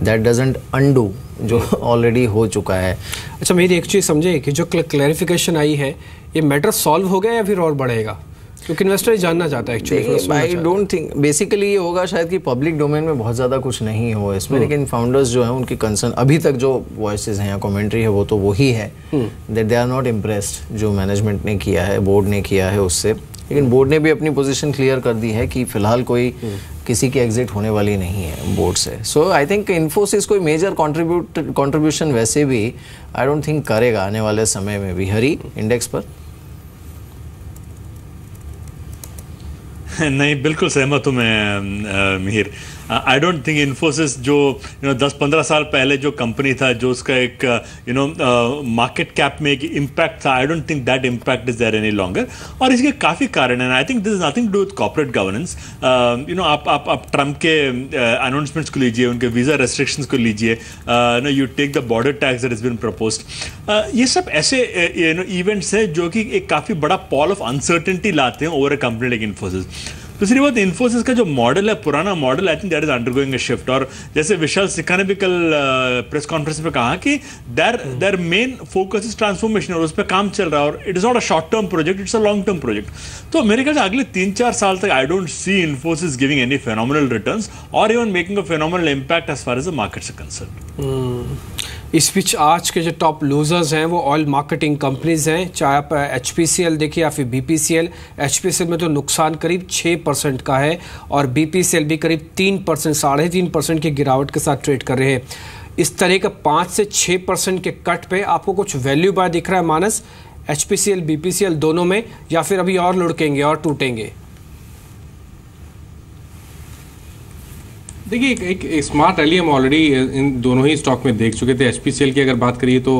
that doesn't undo जो ऑलरेडी हो चुका है। अच्छा मेरी एक चीज़ समझे कि जो क्लैरिफिकेशन आई है ये मैटर सॉल्व हो गया या फिर और बढ़ेगा? क्योंकि इन्वेस्टर जानना चाहता है actually I don't think basically ये होगा शायद कि पब्लिक डोमेन में बहुत ज़्यादा कुछ नहीं हो इसमें लेकिन फाउंडर्स जो हैं उनकी कंसर्न अभी तक जो वॉइसेस हैं या कमेंट्री है वो तो वही है that they are not impressed जो मैनेजमेंट ने किया है बोर्ड ने किया है उससे। लेकिन बोर्ड ने भी अपनी पोजीशन क्लियर कर दी है कि फ़िलहाल कोई किसी की एग्जिट होने वाली नहीं है बोर्ड से। सो आई थिंक इन्फोसिस कोई मेजर कॉन्ट्रीब्यूट कॉन्ट्रीब्यूशन वैसे भी आई डोंट थिंक करेगा आने वाले समय में भी। हरी इंडेक्स पर? [laughs] नहीं बिल्कुल सहमत हूँ मैं Mihir. I don't think Infosys जो यू नो 10-15 साल पहले जो कंपनी था जो उसका एक यू नो मार्केट कैप में एक इम्पैक्ट था I don't think that impact is there any longer और इसके काफ़ी कारण हैं I think this is nothing to with corporate governance you know आप आप आप ट्रंप के अनाउंसमेंट्स uh, को लीजिए उनके वीज़ा रेस्ट्रिक्शंस को लीजिए no you take the border tax that is been propose ये सब ऐसे यू नो इवेंट्स हैं जो कि एक काफ़ी बड़ा पॉल ऑफ़ अनसर्टेनिटी लाते हैं over a company like Infosys दूसरी बात इन्फोसिस का जो मॉडल है पुराना model I think that is undergoing shift और जैसे विशाल सिक्का ने भी कल प्रेस कॉन्फ्रेंस में कहा कि their their main focus is transformation और उस पर काम चल रहा है और it is not a short term project it's a long term project तो मेरे ख्याल से अगले तीन चार साल तक I don't see Infosys giving any phenomenal returns और even making a phenomenal impact as far as the markets are concern इस बीच आज के जो टॉप लूजर्स हैं, वो ऑयल मार्केटिंग कंपनीज़ हैं, चाहे आप एच पी सी एल देखिए या फिर B P C L H P C L में तो नुकसान करीब छः परसेंट का है और बी पी सी एल भी करीब तीन परसेंट साढ़े तीन परसेंट की गिरावट के साथ ट्रेड कर रहे हैं। इस तरह का पाँच से छः परसेंट के कट पे आपको कुछ वैल्यू बाय दिख रहा है, Manas H P C L B P C L दोनों में या फिर अभी और लुढ़केंगे और टूटेंगे? देखिए एक, एक एक स्मार्ट रैली हम ऑलरेडी इन दोनों ही स्टॉक में देख चुके थे। एचपीसीएल की अगर बात करिए तो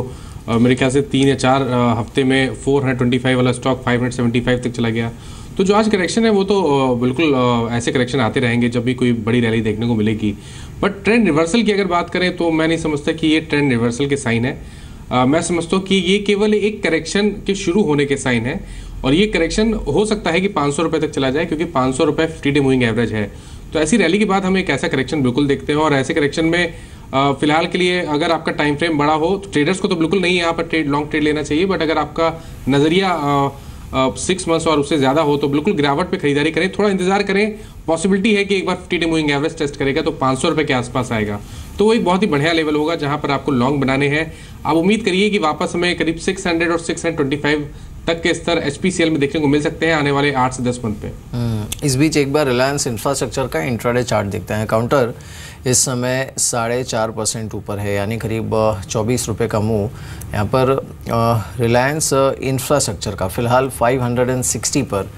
मेरे ख्याल से तीन या चार हफ़्ते में 425 वाला स्टॉक 575 तक चला गया। तो जो आज करेक्शन है वो तो बिल्कुल ऐसे करेक्शन आते रहेंगे जब भी कोई बड़ी रैली देखने को मिलेगी। बट ट्रेंड रिवर्सल की अगर बात करें तो मैं नहीं समझता कि ये ट्रेंड रिवर्सल के साइन है। मैं समझता हूँ कि ये केवल एक करेक्शन के शुरू होने के साइन है। और ये करेक्शन हो सकता है कि पाँच सौ तक चला जाए क्योंकि पाँच सौ रुपये फिफ्टी डे मूविंग एवरेज है। तो ऐसी रैली के बाद हम एक ऐसा करेक्शन बिल्कुल देखते हैं और ऐसे करेक्शन में फ़िलहाल के लिए अगर आपका टाइम फ्रेम बड़ा हो तो ट्रेडर्स को तो बिल्कुल नहीं यहाँ पर ट्रेड लॉन्ग ट्रेड लेना चाहिए बट अगर आपका नज़रिया सिक्स मंथ्स और उससे ज़्यादा हो तो बिल्कुल गिरावट पे खरीदारी करें, थोड़ा इंतज़ार करें। पॉसिबिलिटी है कि एक बार fifty day moving average test करेगा तो पाँच सौ रुपये के आसपास आएगा। तो वो एक बहुत ही बढ़िया लेवल होगा जहाँ पर आपको लॉन्ग बनाने हैं। आप उम्मीद करिए कि वापस हमें करीब 600 और 625 तक के स्तर एचपीसीएल में देखने को मिल सकते हैं आने वाले आठ से दस मंथ पे। हम्म, इस बीच एक बार रिलायंस इंफ्रास्ट्रक्चर का इंट्राडे चार्ट देखते हैं। काउंटर इस समय साढ़े चार परसेंट ऊपर है यानी करीब चौबीस रुपये का मुँह। यहाँ पर रिलायंस इंफ्रास्ट्रक्चर का फ़िलहाल 560 पर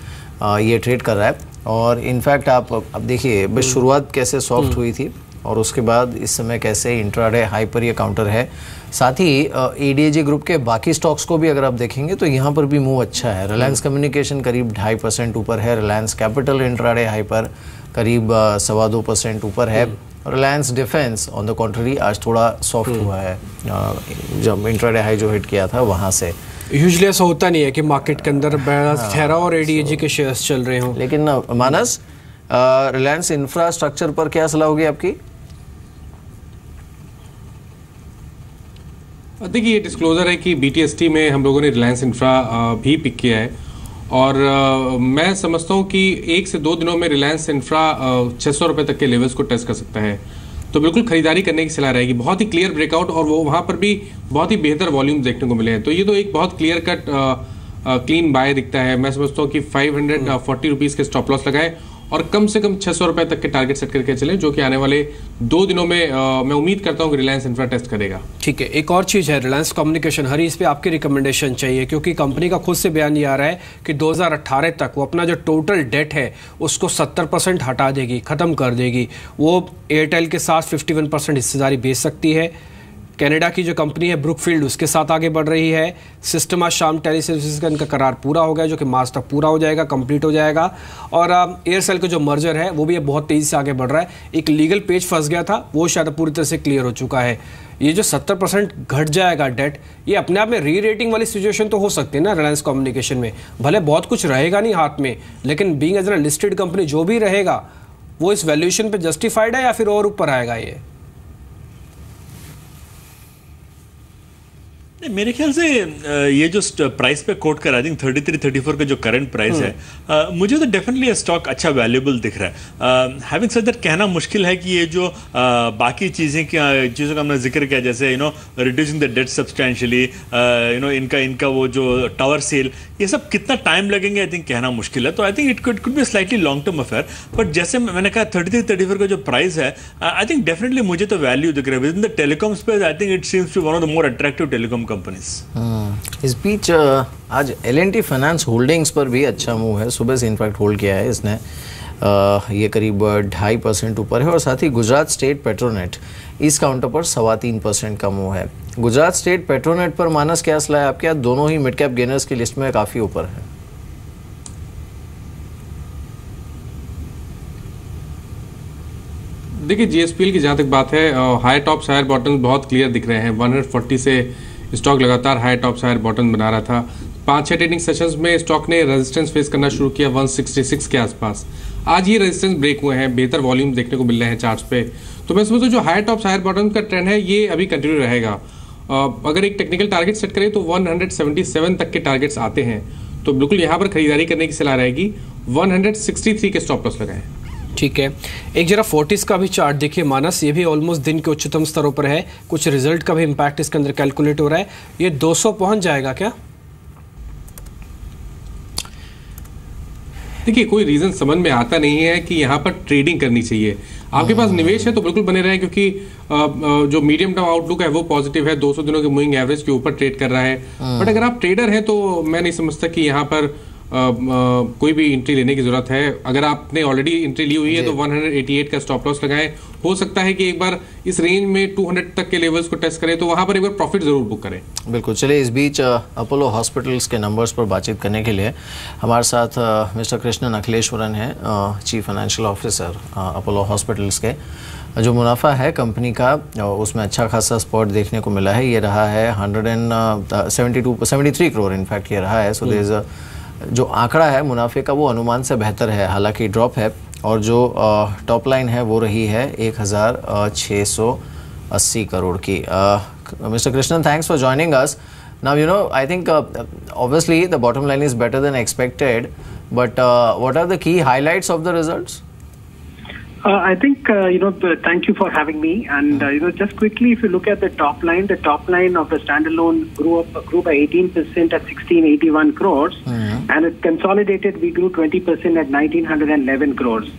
आ, ये ट्रेड कर रहा है। और इनफैक्ट आप अब देखिए बस शुरुआत कैसे सॉफ्ट हम्म। हुई थी? और उसके बाद इस समय कैसे इंट्राडे हाई पर ये काउंटर है। साथ ही ए ग्रुप के बाकी स्टॉक्स को भी अगर आप देखेंगे तो यहाँ पर भी मूव अच्छा है। रिलायंस कम्युनिकेशन करीब ढाई परसेंट ऊपर है। रिलायंस कैपिटल इंट्राडे हाई पर करीब सवा दो परसेंट ऊपर है। Reliance Defence on the contrary आज थोड़ा सॉफ्ट हम्म। हुआ है। जब इंट्राडे हाई जो हिट किया था वहाँ से। यूजली ऐसा होता नहीं है कि मार्केट के अंदर हाँ। ठहरा और एडीएजी के शेयर्स चल रहे हों। लेकिन मानस रिलायंस इंफ्रास्ट्रक्चर पर क्या सलाह होगी आपकी? देखिए ये डिस्क्लोजर है कि BTST में हम लोगों ने रिलायंस इंफ्रा भी पिक किया है। और आ, मैं समझता हूँ कि एक से दो दिनों में रिलायंस इंफ्रा छः सौ रुपये तक के लेवल्स को टेस्ट कर सकता है। तो बिल्कुल खरीदारी करने की सलाह रहेगी। बहुत ही क्लियर ब्रेकआउट और वो वहाँ पर भी बहुत ही बेहतर वॉल्यूम देखने को मिले हैं। तो ये तो एक बहुत क्लियर कट क्लीन बाय दिखता है। मैं समझता हूँ कि फाइव हंड्रेड फोर्टी रुपीज़ के स्टॉप लॉस लगाए और कम से कम छह सौ रुपए तक के टारगेट सेट करके चले जो कि आने वाले दो दिनों में आ, मैं उम्मीद करता हूँ कि रिलायंस इंफ्रा टेस्ट करेगा। ठीक है एक और चीज़ है रिलायंस कम्युनिकेशन हरी इस पर आपकी रिकमेंडेशन चाहिए क्योंकि कंपनी का खुद से बयान ये आ रहा है कि 2018 तक वो अपना जो टोटल डेट है उसको 70 परसेंट हटा देगी ख़त्म कर देगी। वो एयरटेल के साथ 51 परसेंट हिस्सेदारी बेच सकती है। कनाडा की जो कंपनी है ब्रुकफील्ड, उसके साथ आगे बढ़ रही है। सिस्टमा शाम टेली सर्विसेज़ का इनका करार पूरा हो गया, जो कि मार्च तक पूरा हो जाएगा, कंप्लीट हो जाएगा। और एयरसेल का जो मर्जर है, वो भी अब बहुत तेज़ी से आगे बढ़ रहा है। एक लीगल पेज फंस गया था, वो शायद पूरी तरह से क्लियर हो चुका है। ये जो सत्तर परसेंट घट जाएगा डेट, ये अपने आप में री रेटिंग वाली सिचुएशन तो हो सकती है ना रिलायंस कम्युनिकेशन में। भले बहुत कुछ रहेगा नहीं हाथ में, लेकिन being as a listed company जो भी रहेगा, वो इस वैल्यूएशन पे जस्टिफाइड है या फिर और ऊपर आएगा ये? मेरे ख्याल से ये जो प्राइस पे कोट कर I think thirty three thirty four का जो करंट प्राइस है हम्म। मुझे तो डेफिनेटली स्टॉक अच्छा वैल्यूबल दिख रहा है। हैविंग सेड दैट कहना मुश्किल है कि ये जो बाकी चीज़ें चीज़ों का हमने ज़िक्र किया जैसे you know reducing the debt substantially you know इनका इनका वो जो टावर सेल ये सब कितना टाइम लगेंगे आई थिंक कहना मुश्किल है। तो I think it could could be slightly long term affair but जैसे मैंने कहा थर्टी थ्री थर्टी फोर का जो प्राइस है आई थिंक डेफिनेटली मुझे तो वैल्यू दिख रहा है। Within the telecom space I think it seems to one of the more attractive telecom companies इस बीच आज L and T finance holdings पर भी अच्छा मूव है। सुबह से इनफैक्ट होल्ड किया है इसने। आ, ये करीब ढाई परसेंट ऊपर है और साथ ही गुजरात स्टेट पेट्रोनेट इस काउंटर पर सवा तीन परसेंट का मूव है। गुजरात स्टेट पेट्रोनेट पर मानस क्या सलाह है आपके यहाँ? दोनों ही मिड कैप गेनर्स की लिस्ट में काफ़ी ऊपर है। देखिए जीएसपीएल की जहाँ तक बात है हाई टॉप हायर बॉटम बहुत क्लियर दिख रहे हैं। 140 से स्टॉक लगातार हाई, टॉप हायर बॉटम बना रहा था। पाँच छह ट्रेडिंग सेशंस में स्टॉक ने रेजिस्टेंस फेस करना शुरू किया 166 के आसपास। आज ये रेजिस्टेंस ब्रेक हुए हैं, बेहतर वॉल्यूम देखने को मिल रहे हैं चार्ट्स पे। तो मैं समझता हूँ जो हायर टॉप हायर बॉटम का ट्रेंड है, ये अभी कंटिन्यू रहेगा। अगर एक टेक्निकल टारगेट सेट करें तो 177 तक के टारगेट्स आते हैं। तो बिल्कुल यहाँ पर खरीदारी करने की सलाह रहेगी। 163 के स्टॉप लॉस लगाएँ। ठीक है। एक जरा फोर्टिस का भी चार्ट देखिए मानस ये भी ऑलमोस्ट दिन के उच्चतम स्तरों पर है। कुछ रिज़ल्ट का भी इम्पैक्ट इसके अंदर कैलकुलेट हो रहा है। ये 200 पहुँच जाएगा क्या? देखिए कोई रीजन समझ में आता नहीं है कि यहाँ पर ट्रेडिंग करनी चाहिए। आपके पास निवेश है तो बिल्कुल बने रहे क्योंकि जो मीडियम टर्म आउटलुक है वो पॉजिटिव है। 200 दिनों के मूविंग एवरेज के ऊपर ट्रेड कर रहा है। बट अगर आप ट्रेडर हैं तो मैं नहीं समझता कि यहाँ पर कोई भी एंट्री लेने की ज़रूरत है। अगर आपने ऑलरेडी एंट्री ली हुई है तो 188 का स्टॉप लॉस लगाएँ। हो सकता है कि एक बार इस रेंज में 200 तक के लेवल्स को टेस्ट करें तो वहाँ पर एक बार प्रॉफिट ज़रूर बुक करें। बिल्कुल चलिए इस बीच अपोलो हॉस्पिटल्स के नंबर्स पर बातचीत करने के लिए हमारे साथ मिस्टर कृष्णन अखिलेश्वरन है chief financial officer Apollo Hospitals के। जो मुनाफा है कंपनी का उसमें अच्छा खासा स्पॉट देखने को मिला है। ये रहा है hundred and seventy two seventy three crore in fact ये रहा है। सो देर इज़ जो आंकड़ा है मुनाफे का, वो अनुमान से बेहतर है। हालाँकि ड्रॉप है और जो टॉप लाइन है, वो रही है एक हज़ार छः सौ अस्सी करोड़ की। Mister Krishnan thanks for joining us now you know I think obviously the bottom line is better than expected but what are the key highlights of the results Uh, I think, uh, you know, the, thank you for having me. And, uh, you know, just quickly, if you look at the top line, the top line of the standalone grew up grew by 18% at 1681 crores. Mm-hmm. And it consolidated, we grew 20% at 1911 crores.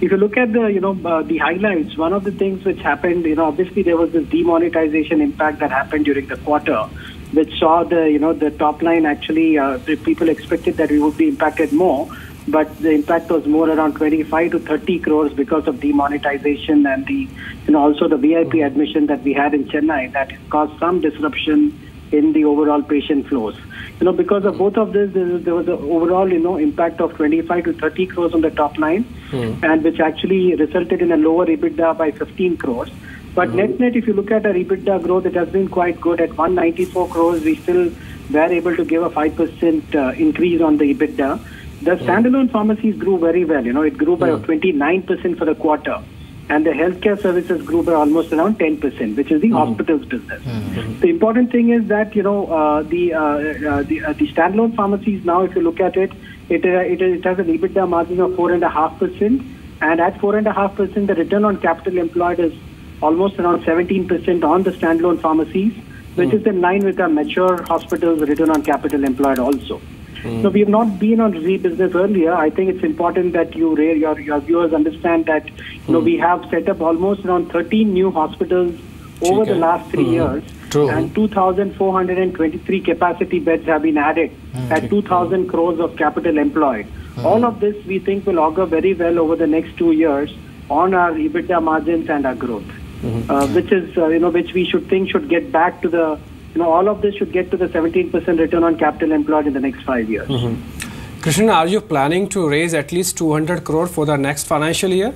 If you look at the, you know, uh, the highlights, one of the things which happened, you know, obviously there was this demonetization impact that happened during the quarter, which saw the, you know, the top line actually, uh, people expected that we would be impacted more but the impact was more around 25 to 30 crores because of demonetization and the, you know, also the VIP admission that we had in Chennai that caused some disruption in the overall patient flows. You know, because of both of this, there was an overall, you know, impact of 25 to 30 crores on the top line, mm. and which actually resulted in a lower EBITDA by 15 crores. But mm-hmm. net net, if you look at our EBITDA growth, it has been quite good. At 194 crores, we still were able to give a 5% uh, increase on the EBITDA. The standalone pharmacies grew very well. You know, it grew by 29% for the quarter. And the healthcare services grew by almost around 10%, which is the mm hospitals business. mm The important thing is that, you know, uh, the, uh, uh, the, uh, the standalone pharmacies now, if you look at it, it, uh, it, it has an EBITDA margin of 4.5%. And at 4.5%, the return on capital employed is almost around 17% on the standalone pharmacies, which mm is in line with our mature hospitals' return on capital employed also. Mm. So we have not been on Z business earlier. I think it's important that you your your viewers understand that you know we have set up almost around 13 new hospitals over the last three mm. years. True. And 2,423 capacity beds have been added mm. at 2,000 crores of capital employed. All of this we think will augur very well over the next two years on our EBITDA margins and our growth, mm-hmm. uh, which is uh, you know which we should think should get back to the you know, all of this should get to the 17% return on capital employed in the next five years. Mm-hmm. Krishnan, are you planning to raise at least 200 crore for the next financial year?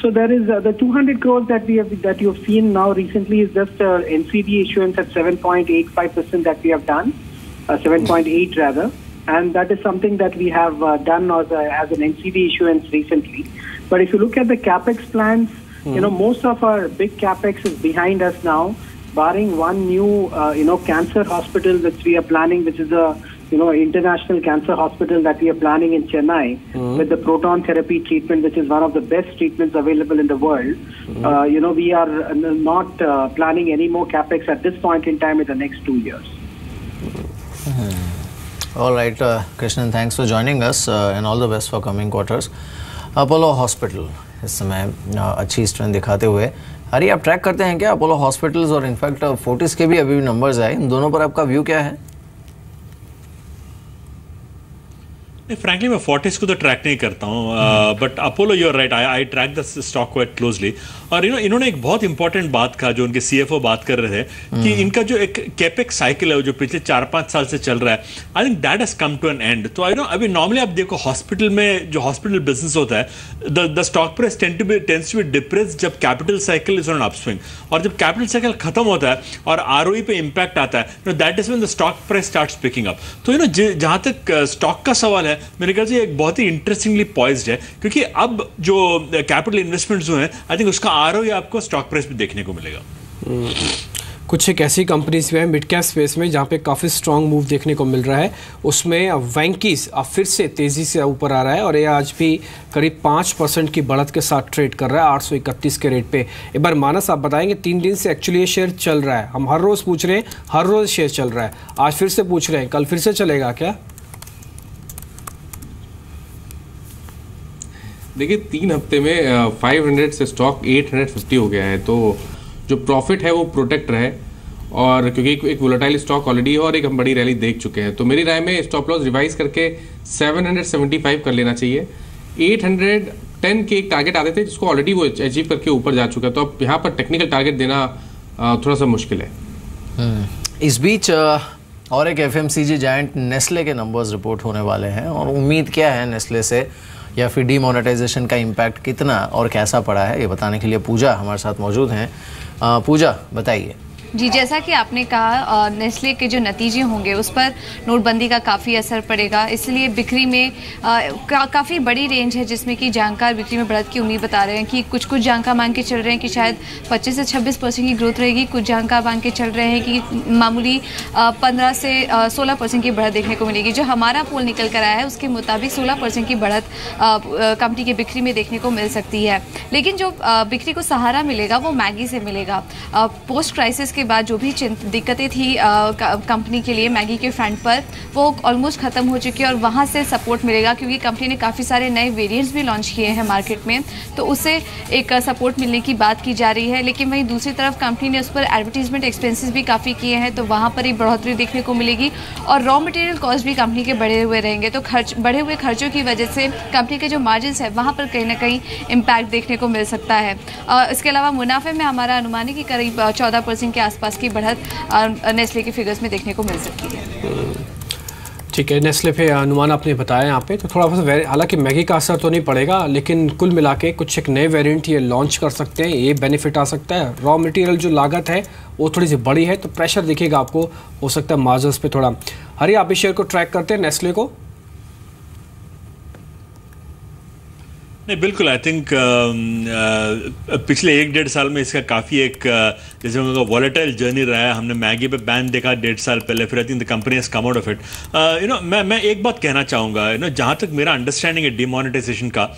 So there is uh, the 200 crores that we have that you have seen now recently is just uh, NCD issuance at 7.85 percent that we have done, uh, 7.8 rather, and that is something that we have uh, done as, as an NCD issuance recently. But if you look at the capex plans, mm. you know most of our big capex is behind us now barring one new, uh, you know, cancer hospital which we are planning, which is a, you know, international cancer hospital that we are planning in Chennai mm-hmm. with the proton therapy treatment, which is one of the best treatments available in the world. Mm-hmm. Uh, you know, we are not uh, planning any more capex at this point in time in the next two years. Mm-hmm. All right, uh, Krishnan, thanks for joining us uh, and all the best for coming quarters. Apollo Hospital इस समय अच्छी strength दिखाते हुए अरे आप track करते हैं क्या? अपोलो हॉस्पिटल्स और इनफैक्ट फोर्टिस के भी अभी भी नंबर्स आए इन दोनों पर आपका व्यू क्या है? फ्रैंकली मैं फोर्टिस को तो ट्रैक नहीं करता हूँ but Apollo you're right I I track the stock quite closely और यू नो इन्होंने एक बहुत इंपॉर्टेंट बात कहा जो उनके सीएफओ बात कर रहे थे कि हम्म। इनका जो एक कैपेक साइकिल है जो पिछले चार पाँच साल से चल रहा है I think that has come to an end तो आई नो अभी नॉर्मली आप देखो हॉस्पिटल में जो हॉस्पिटल बिज़नेस होता है the stock price tend to be tends to be depress जब capital cycle is on upswing और जब कैपिटल साइकिल खत्म होता है और आर पे इंपैक्ट आता है that is when the stock price start picking up तो यू नो जहाँ तक स्टॉक uh, का सवाल है मेरे ख्याल से एक बहुत ही इंटरेस्टिंगली पॉइज्ड है, क्योंकि अब जो कैपिटल इन्वेस्टमेंट जो है आई थिंक उसका आर आपको स्टॉक प्राइस भी देखने को मिलेगा। कुछ एक ऐसी कंपनीज़ भी है मिड कैप स्पेस में, जहाँ पे काफ़ी स्ट्रांग मूव देखने को मिल रहा है। उसमें वैंकीस अब फिर से तेज़ी से ऊपर आ रहा है, और ये आज भी करीब पाँच परसेंट की बढ़त के साथ ट्रेड कर रहा है, आठ सौ इकतीस के रेट पे। एक बार मानस, आप बताएँगे, तीन दिन से एक्चुअली ये शेयर चल रहा है। हम हर रोज़ पूछ रहे हैं, हर रोज़ शेयर चल रहा है। आज फिर से पूछ रहे हैं, कल फिर से चलेगा क्या? देखिए तीन हफ़्ते में फाइव हंड्रेड से स्टॉक एट हंड्रेड फिफ्टी हो गया है तो जो प्रॉफिट है वो प्रोटेक्ट रहे। और क्योंकि एक, वोलेटाइल स्टॉक ऑलरेडी है और एक हम बड़ी रैली देख चुके हैं। तो मेरी राय में स्टॉप लॉस रिवाइज करके 775 कर लेना चाहिए। 810 के एक टारगेट आते थे जिसको ऑलरेडी वो अचीव करके ऊपर जा चुका है। तो अब यहाँ पर टेक्निकल टारगेट देना थोड़ा सा मुश्किल है। इस बीच और एक F M C G Nestle के नंबर्स रिपोर्ट होने वाले हैं। और उम्मीद क्या है नेस्ले से या फिर डीमोनेटाइजेशन का इम्पैक्ट कितना और कैसा पड़ा है, ये बताने के लिए पूजा हमारे साथ मौजूद हैं। पूजा, बताइए। जी जैसा कि आपने कहा नेस्ले के जो नतीजे होंगे उस पर नोटबंदी का काफ़ी असर पड़ेगा। इसलिए बिक्री में का, काफ़ी बड़ी रेंज है जिसमें कि जानकार बिक्री में बढ़त की उम्मीद बता रहे हैं कि कुछ कुछ जानकार मान के चल रहे हैं कि शायद 25 से 26 परसेंट की ग्रोथ रहेगी। कुछ जानकार मान के चल रहे हैं कि मामूली 15 से 16 परसेंट की बढ़त देखने को मिलेगी। जो हमारा पोल निकल कर आया है उसके मुताबिक सोलह परसेंट की बढ़त कंपनी की बिक्री में देखने को मिल सकती है। लेकिन जो बिक्री को सहारा मिलेगा वो मैगी से मिलेगा। पोस्ट क्राइसिस के के बाद जो भी दिक्कतें थी कंपनी के लिए मैगी के फ्रंट पर, वो ऑलमोस्ट ख़त्म हो चुकी है और वहाँ से सपोर्ट मिलेगा क्योंकि कंपनी ने काफ़ी सारे नए वेरिएंट्स भी लॉन्च किए हैं मार्केट में। तो उससे एक सपोर्ट मिलने की बात की जा रही है, लेकिन वहीं दूसरी तरफ़ कंपनी ने उस पर एडवर्टीजमेंट एक्सपेंसिस भी काफ़ी किए हैं तो वहाँ पर एक बढ़ोतरी देखने को मिलेगी और रॉ मटेरियल कॉस्ट भी कंपनी के बढ़े हुए रहेंगे। तो खर्च, बढ़े हुए खर्चों की वजह से कंपनी के जो मार्जिन है, वहाँ पर कहीं ना कहीं इम्पैक्ट देखने को मिल सकता है। इसके अलावा मुनाफे में हमारा अनुमान है कि करीब चौदह के आसपास की बढ़त नेस्ले के फिगर्स में देखने को मिल सकती है। ठीक है नेस्ले पे अनुमान आपने बताया यहाँ पे तो थोड़ा सा हालाँकि मैगी का असर तो नहीं पड़ेगा, लेकिन कुल मिला के कुछ एक नए वेरिएंट ये लॉन्च कर सकते हैं, ये बेनिफिट आ सकता है। रॉ मटेरियल जो लागत है, वो थोड़ी सी बड़ी है तो प्रेशर दिखेगा आपको, हो सकता है मार्जर्स पे थोड़ा। हरी आप इस शेयर को ट्रैक करते हैं नेस्ले को। नहीं बिल्कुल आई थिंक uh, uh, पिछले एक डेढ़ साल में इसका काफ़ी एक uh, जैसे उनका वॉलेटाइल जर्नी रहा है। हमने मैगी पे बैन देखा डेढ़ साल पहले फिर I think the company has come out of it you know मैं मैं एक बात कहना चाहूँगा यू नो जहाँ तक मेरा अंडरस्टैंडिंग है डिमोनिटाइजेशन का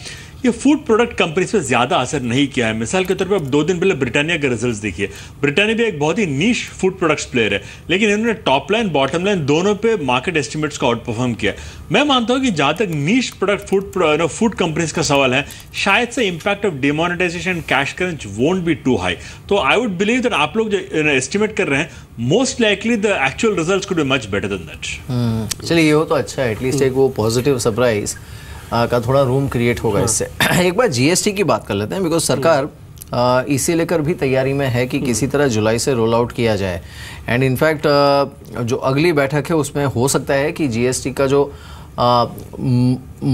ये फ़ूड प्रोडक्ट कंपनीज़ पे ज़्यादा असर नहीं किया है। मिसाल के तौर पे अब दो दिन पहले ब्रिटानिया के रिजल्ट्स देखिए। ब्रिटानिया भी एक बहुत ही नीच फ़ूड प्रोडक्ट्स प्लेयर है, लेकिन इन्होंने टॉप लाइन बॉटम लाइन दोनों पे मार्केट एस्टिमेट्स को आउट परफॉर्म किया मैं मानता हूँ कि जहाँ तक नीच प्रोडक्ट फ़ूड फ़ूड कंपनीज़ का सवाल है, शायद से impact of demonetisation cash crunch won't be too high तो आई वुड बिलीव दैट आप लोग जो एस्टिमेट कर रहे हैं most likely the actual results could be much better than that चलिए, ये हो तो अच्छा है एटलीस्ट एक वो पॉजिटिव सरप्राइज़ का थोड़ा रूम क्रिएट होगा हाँ। इससे। [clears throat] एक बार जीएसटी की बात कर लेते हैं बिकॉज़ सरकार इसे लेकर भी तैयारी में है कि किसी तरह जुलाई से रोल आउट किया जाए। एंड इनफैक्ट जो अगली बैठक है उसमें हो सकता है कि जीएसटी का जो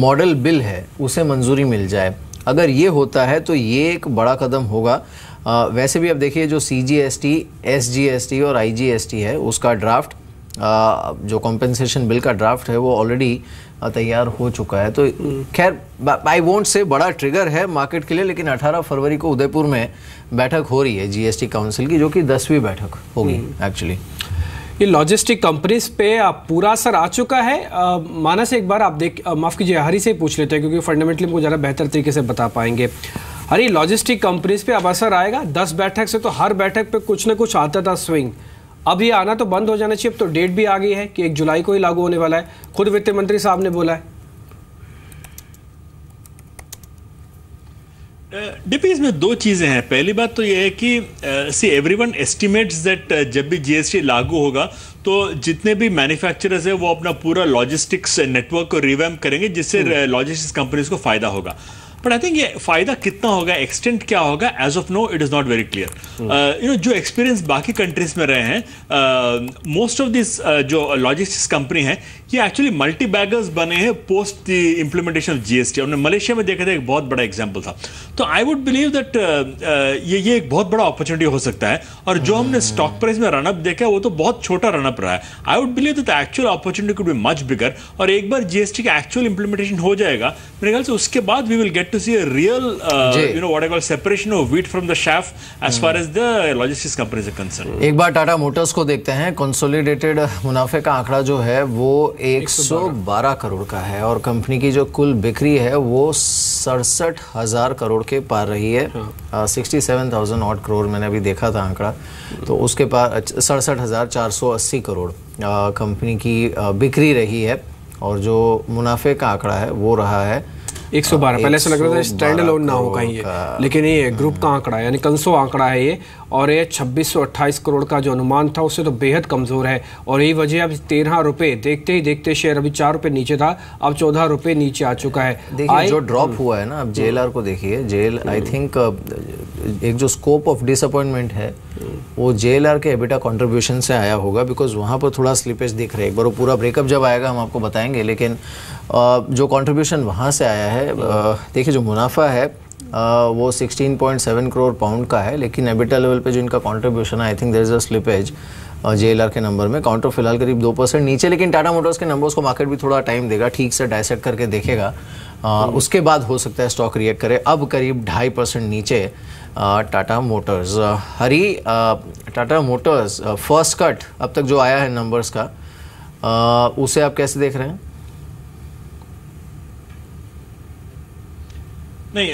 मॉडल बिल है उसे मंजूरी मिल जाए। अगर ये होता है तो ये एक बड़ा कदम होगा। आ, वैसे भी अब देखिए जो C G S T S G S T और आई जी एस टी है उसका ड्राफ्ट आ, जो कॉम्पेंसेशन बिल का ड्राफ्ट है वो ऑलरेडी तैयार हो चुका है। तो खैर आई वोंट से बड़ा ट्रिगर है मार्केट के लिए लेकिन 18 फरवरी को उदयपुर में बैठक हो रही है जीएसटी काउंसिल की जो कि दसवीं बैठक होगी एक्चुअली ये लॉजिस्टिक कंपनीज़ पे पूरा असर आ चुका है। माना से एक बार आप देख माफ़ कीजिए हरी से पूछ लेते हैं क्योंकि फंडामेंटली हमको ज़्यादा बेहतर तरीके से बता पाएँगे। हरी लॉजिस्टिक कंपनीज़ पे अब असर आएगा। दस बैठक से तो हर बैठक पे कुछ ना कुछ आता था स्विंग अब ये आना तो बंद हो जाना चाहिए अब तो डेट भी आ गई है कि एक जुलाई को ही लागू होने वाला है। खुद वित्त मंत्री साहब ने बोला है। डिपी इसमें दो चीज़ें हैं। पहली बात तो ये है कि सी एवरीवन एस्टिमेट्स दैट जब भी जीएसटी लागू होगा तो जितने भी मैन्युफैक्चरर्स है वो अपना पूरा लॉजिस्टिक्स नेटवर्क को रिवैम करेंगे जिससे लॉजिस्टिक्स कंपनीज़ को फ़ायदा होगा। बट आई थिंक ये फ़ायदा कितना होगा एक्सटेंट क्या होगा as of no it is not very clear you know जो एक्सपीरियंस बाकी कंट्रीज़ में रहे हैं मोस्ट ऑफ़ दिस जो लॉजिस्टिक्स कंपनी है ये एक्चुअली मल्टी बैगर्स बने हैं post the implementation of GST हमने मलेशिया में देखा था एक बहुत बड़ा एग्ज़ाम्पल था। तो आई वुड बिलीव दैट ये ये एक बहुत बड़ा अपॉर्चुनिटी हो सकता है। और जो हमने स्टॉक प्राइस में रनअप देखा है वो तो बहुत छोटा रनअप रहा है। I would believe that actual opportunity could be much bigger और एक बार जीएसटी का एक्चुअल इंप्लीमेंटेशन हो जाएगा मेरे ख्याल से उसके बाद we will get like to see a real, uh, जी। you know, what I call separation of wheat from the chaff as far as the logistics companies are concerned. एक बार टाटा मोटर्स को देखते हैं। कंसोलिडेटेड मुनाफे का आंकड़ा जो है वो 112 करोड़ का है और कंपनी की जो कुल बिक्री है वो सड़सठ हज़ार करोड़ के पार रही है। Sixty seven thousand odd crore मैंने अभी देखा था आंकड़ा। तो उसके पास सड़सठ हज़ार चार सौ अस्सी करोड़ कंपनी की बिक्री रही है और जो मुनाफे का आंकड़ा है वो रहा है 112 पहले ऐसा लग रहा था स्टैंड अलोन ना होगा ये। लेकिन ये ग्रुप का आंकड़ा है यानी कंसो आंकड़ा है ये। और ये 2628 करोड़ का जो अनुमान था उससे तो बेहद कमज़ोर है। और यही वजह अब तेरह रुपए देखते ही देखते शेयर अभी चार रुपए नीचे था अब चौदह रुपए नीचे आ चुका है। देखिए जो ड्रॉप हुआ है ना अब जेएलआर को देखिए जेल आई थिंक एक जो स्कोप ऑफ़ डिसअपॉइंटमेंट है वो जेएलआर के एबिटा कॉन्ट्रीब्यूशन से आया होगा बिकॉज़ वहाँ पर थोड़ा स्लिपेज दिख रहा है। एक बार वो पूरा ब्रेकअप जब आएगा हम आपको बताएँगे लेकिन जो कंट्रीब्यूशन वहाँ से आया है देखिए जो मुनाफा है वो 16.7 करोड़ पाउंड का है लेकिन एबिटा लेवल पे जो इनका कंट्रीब्यूशन है I think there is a slippage JLR के नंबर में। काउंटर फ़िलहाल करीब दो परसेंट नीचे लेकिन टाटा मोटर्स के नंबर्स को मार्केट भी थोड़ा टाइम देगा ठीक से डायसेक्ट करके देखेगा। आ, उसके बाद हो सकता है स्टॉक रिएक्ट करे। अब करीब ढाई परसेंट नीचे टाटा मोटर्स हरी टाटा मोटर्स फ़र्स्ट कट अब तक जो आया है नंबर्स का आ, उसे आप कैसे देख रहे हैं? नहीं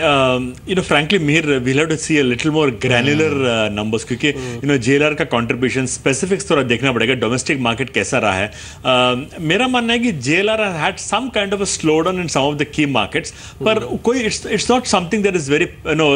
you know frankly Mihir we'll have to see a little more granular numbers क्योंकि यू नो जेएलआर का कंट्रीब्यूशन स्पेसिफिक्स थोड़ा देखना पड़ेगा डोमेस्टिक मार्केट कैसा रहा है। Uh, मेरा मानना है कि JLR had some kind of a slow down in some of the key markets पर कोई it's it's not something that is very you know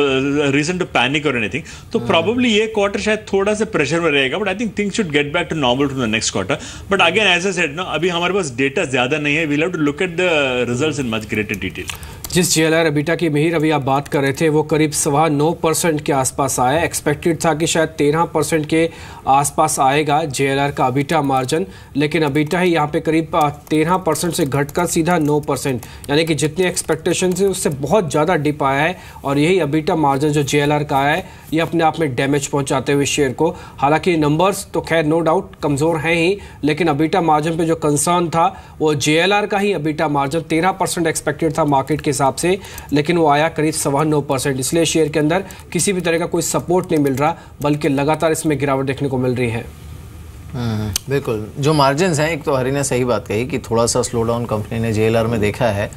reason to panic और एनीथिंग तो प्रॉब्ली ये क्वार्टर शायद थोड़ा सा प्रेशर में रहेगा but I think things should get back to normal to the next quarter but again as a said no अभी हमारे पास डेटा ज़्यादा नहीं है we'll have to look at the result in much greater detail जिस JLR EBITDA की मिहिर अभी आप बात कर रहे थे, वो करीब सवा नौ परसेंट के आसपास आया। एक्सपेक्टेड था कि शायद तेरह परसेंट के आसपास आएगा जेएलआर का अबीटा मार्जिन, लेकिन अबीटा ही यहाँ पे करीब तेरह परसेंट से घटकर सीधा नौ परसेंट, यानी कि जितने एक्सपेक्टेशन थी उससे बहुत ज़्यादा डिप आया है और यही अबीटा मार्जिन जो जेएलआर का आया है, ये अपने आप में डैमेज पहुंचाते हुए शेयर को। हालाँकि नंबर्स तो खैर नो डाउट कमज़ोर हैं ही, लेकिन अबीटा मार्जिन पर जो कंसर्न था, वो जेएलआर का ही अबीटा मार्जिन, तेरह एक्सपेक्टेड था मार्केट के हिसाब से, लेकिन वो आया करीब सवा नौ इसलिए शेयर के अंदर किसी भी तरह का कोई सपोर्ट नहीं मिल रहा, बल्कि लगातार इसमें गिरावट देखने को मिल रही है। हम्म, बिल्कुल। जो मार्जिन हैं एक तो हरी ने सही बात कही कि थोड़ा सा स्लो डाउन कंपनी ने जेएलआर में देखा है।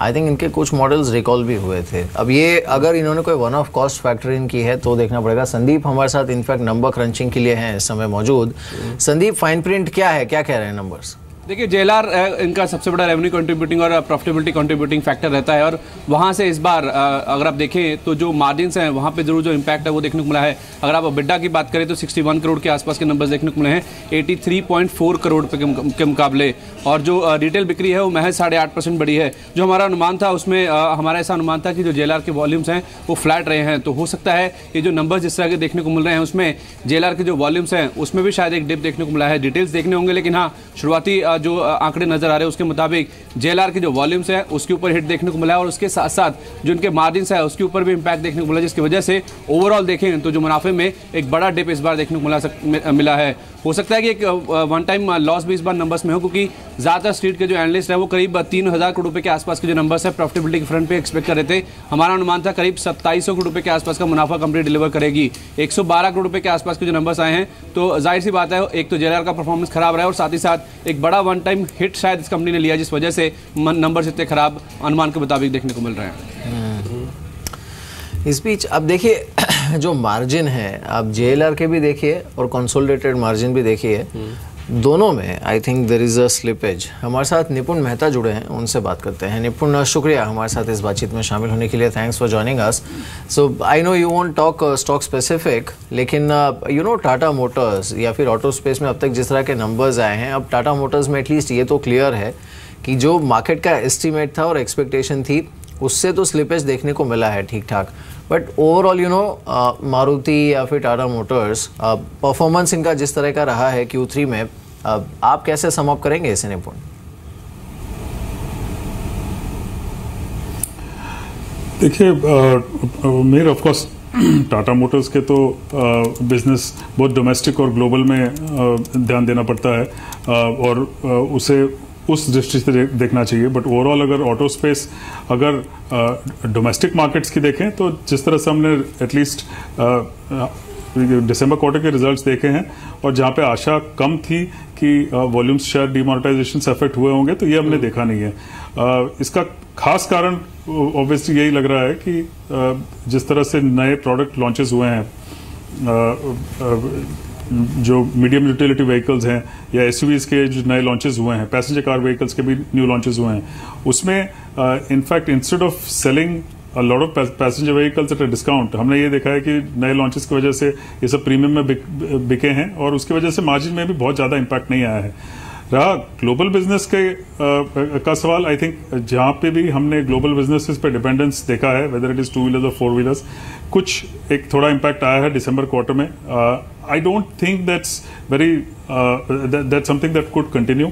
आई थिंक इनके कुछ मॉडल्स रिकॉल भी हुए थे। अब ये अगर इन्होंने कोई one off cost factor in की है तो देखना पड़ेगा। संदीप हमारे साथ इनफैक्ट नंबर क्रंचिंग के लिए हैं इस समय मौजूद। संदीप फाइन प्रिंट क्या है? क्या कह रहे हैं नंबर्स देखिए जेएलआर इनका सबसे बड़ा रेवेन्यू कंट्रीब्यूटिंग और प्रॉफिटेबिलिटी कंट्रीब्यूटिंग फैक्टर रहता है और वहाँ से इस बार अगर आप देखें तो जो मार्जिन्स हैं वहाँ पे ज़रूर जो इम्पैक्ट है वो देखने को मिला है। अगर आप बिड्डा की बात करें तो 61 करोड़ के आसपास के नंबर्स देखने को मिले हैं। 83.4 करोड़ के, मुक- के मुकाबले। और जो रिटेल बिक्री है वो महज साढ़े बढ़ी है। जो हमारा अनुमान था उसमें हमारा ऐसा अनुमान था कि जो जेएलआर के वॉल्यूम्स हैं वो फ्लैट रहे हैं। तो हो सकता है ये जो नंबर्स जिस तरह के देखने को मिल रहे हैं उसमें जेएलआर के जो वॉल्यूम्स हैं उसमें भी शायद एक डिप देखने को मिला है। डिटेल्स देखने होंगे लेकिन हाँ शुरुआती जो आंकड़े नज़र आ रहे हैं उसके मुताबिक जेएलआर के जो वॉल्यूम्स हैं उसके ऊपर हिट देखने को मिला और उसके साथ साथ जो उनके मार्जिन है उसके ऊपर भी इम्पैक्ट देखने को मिला जिसकी वजह से ओवरऑल देखें तो जो मुनाफे में एक बड़ा डिप इस बार देखने को मिला सक, मिला है। हो सकता है कि एक वन टाइम लॉस भी इस बार नंबर्स में हो क्योंकि ज़्यादातर स्ट्रीट के जो एनालिस्ट है वो करीब तीन हज़ार करोड़ रुपए के आसपास के जो नंबर्स है प्रॉफिटेबिलिटी के फ्रंट पे एक्सपेक्ट कर रहे थे। हमारा अनुमान था करीब सत्ताईस करोड़ रुपए के आसपास का मुनाफा कंपनी डिलीवर करेगी। 112 करोड़ रुपए के आसपास के जो नंबर्स आए हैं तो ज़ाहिर सी बात है एक तो जेलआर का परफॉर्मेंस खराब रहा है और साथ ही साथ एक बड़ा वन टाइम हिट शायद इस कंपनी ने लिया जिस वजह से नंबर इतने खराब अनुमान के मुताबिक देखने को मिल रहे हैं। इस बीच अब देखिए [clears throat] जो मार्जिन है आप जेएलआर के भी देखिए और कंसोलिडेटेड मार्जिन भी देखिए दोनों में I think there is a slippage हमारे साथ निपुण मेहता जुड़े हैं, उनसे बात करते हैं। निपुण, शुक्रिया हमारे साथ इस बातचीत में शामिल होने के लिए। Thanks for joining us so I know you want talk stock specific लेकिन यू नो टाटा मोटर्स या फिर ऑटो स्पेस में अब तक जिस तरह के नंबर्स आए हैं, अब टाटा मोटर्स में एटलीस्ट ये तो क्लियर है कि जो मार्केट का एस्टिमेट था और एक्सपेक्टेशन थी, उससे तो स्लिपेज देखने को मिला है ठीक ठाक but overall you know Maruti या फिर टाटा मोटर्स परफॉर्मेंस इनका जिस तरह का रहा है क्यू थ्री में uh, आप कैसे समअप करेंगे इसे निपुण देखिए मेरे ऑफ़ कोर्स टाटा मोटर्स के तो बिज़नेस बहुत डोमेस्टिक और ग्लोबल में ध्यान देना पड़ता है। और उसे उस दृष्टि से दे- देखना चाहिए। बट ओवरऑल अगर ऑटो स्पेस अगर डोमेस्टिक मार्केट्स की देखें तो जिस तरह से हमने एटलीस्ट दिसंबर क्वार्टर के रिजल्ट्स देखे हैं और जहाँ पे आशा कम थी कि वॉल्यूम्स शेयर डिमोनेटाइजेशन से अफेक्ट हुए होंगे तो ये हमने देखा नहीं है। अ, इसका खास कारण ऑब्वियसली यही लग रहा है कि अ, जिस तरह से नए प्रोडक्ट लॉन्चेस हुए हैं जो मीडियम यूटिलिटी व्हीकल्स हैं या एस के जो नए लॉन्चेस हुए हैं पैसेंजर कार व्हीकल्स के भी न्यू लॉन्चेस हुए हैं उसमें in fact instead of selling lot of passenger vehicles at a discount हमने ये देखा है कि नए लॉन्चेस की वजह से ये सब प्रीमियम में बिक, हैं और उसकी वजह से मार्जिन में भी बहुत ज़्यादा इम्पैक्ट नहीं आया है। रहा ग्लोबल बिज़नेस के अ, का सवाल आई थिंक जहाँ पे भी हमने ग्लोबल बिजनेसेस पे डिपेंडेंस देखा है whether it is two wheelers और फोर व्हीलर्स कुछ एक थोड़ा इम्पैक्ट आया है दिसंबर क्वार्टर में I don't think that's very that something that could continue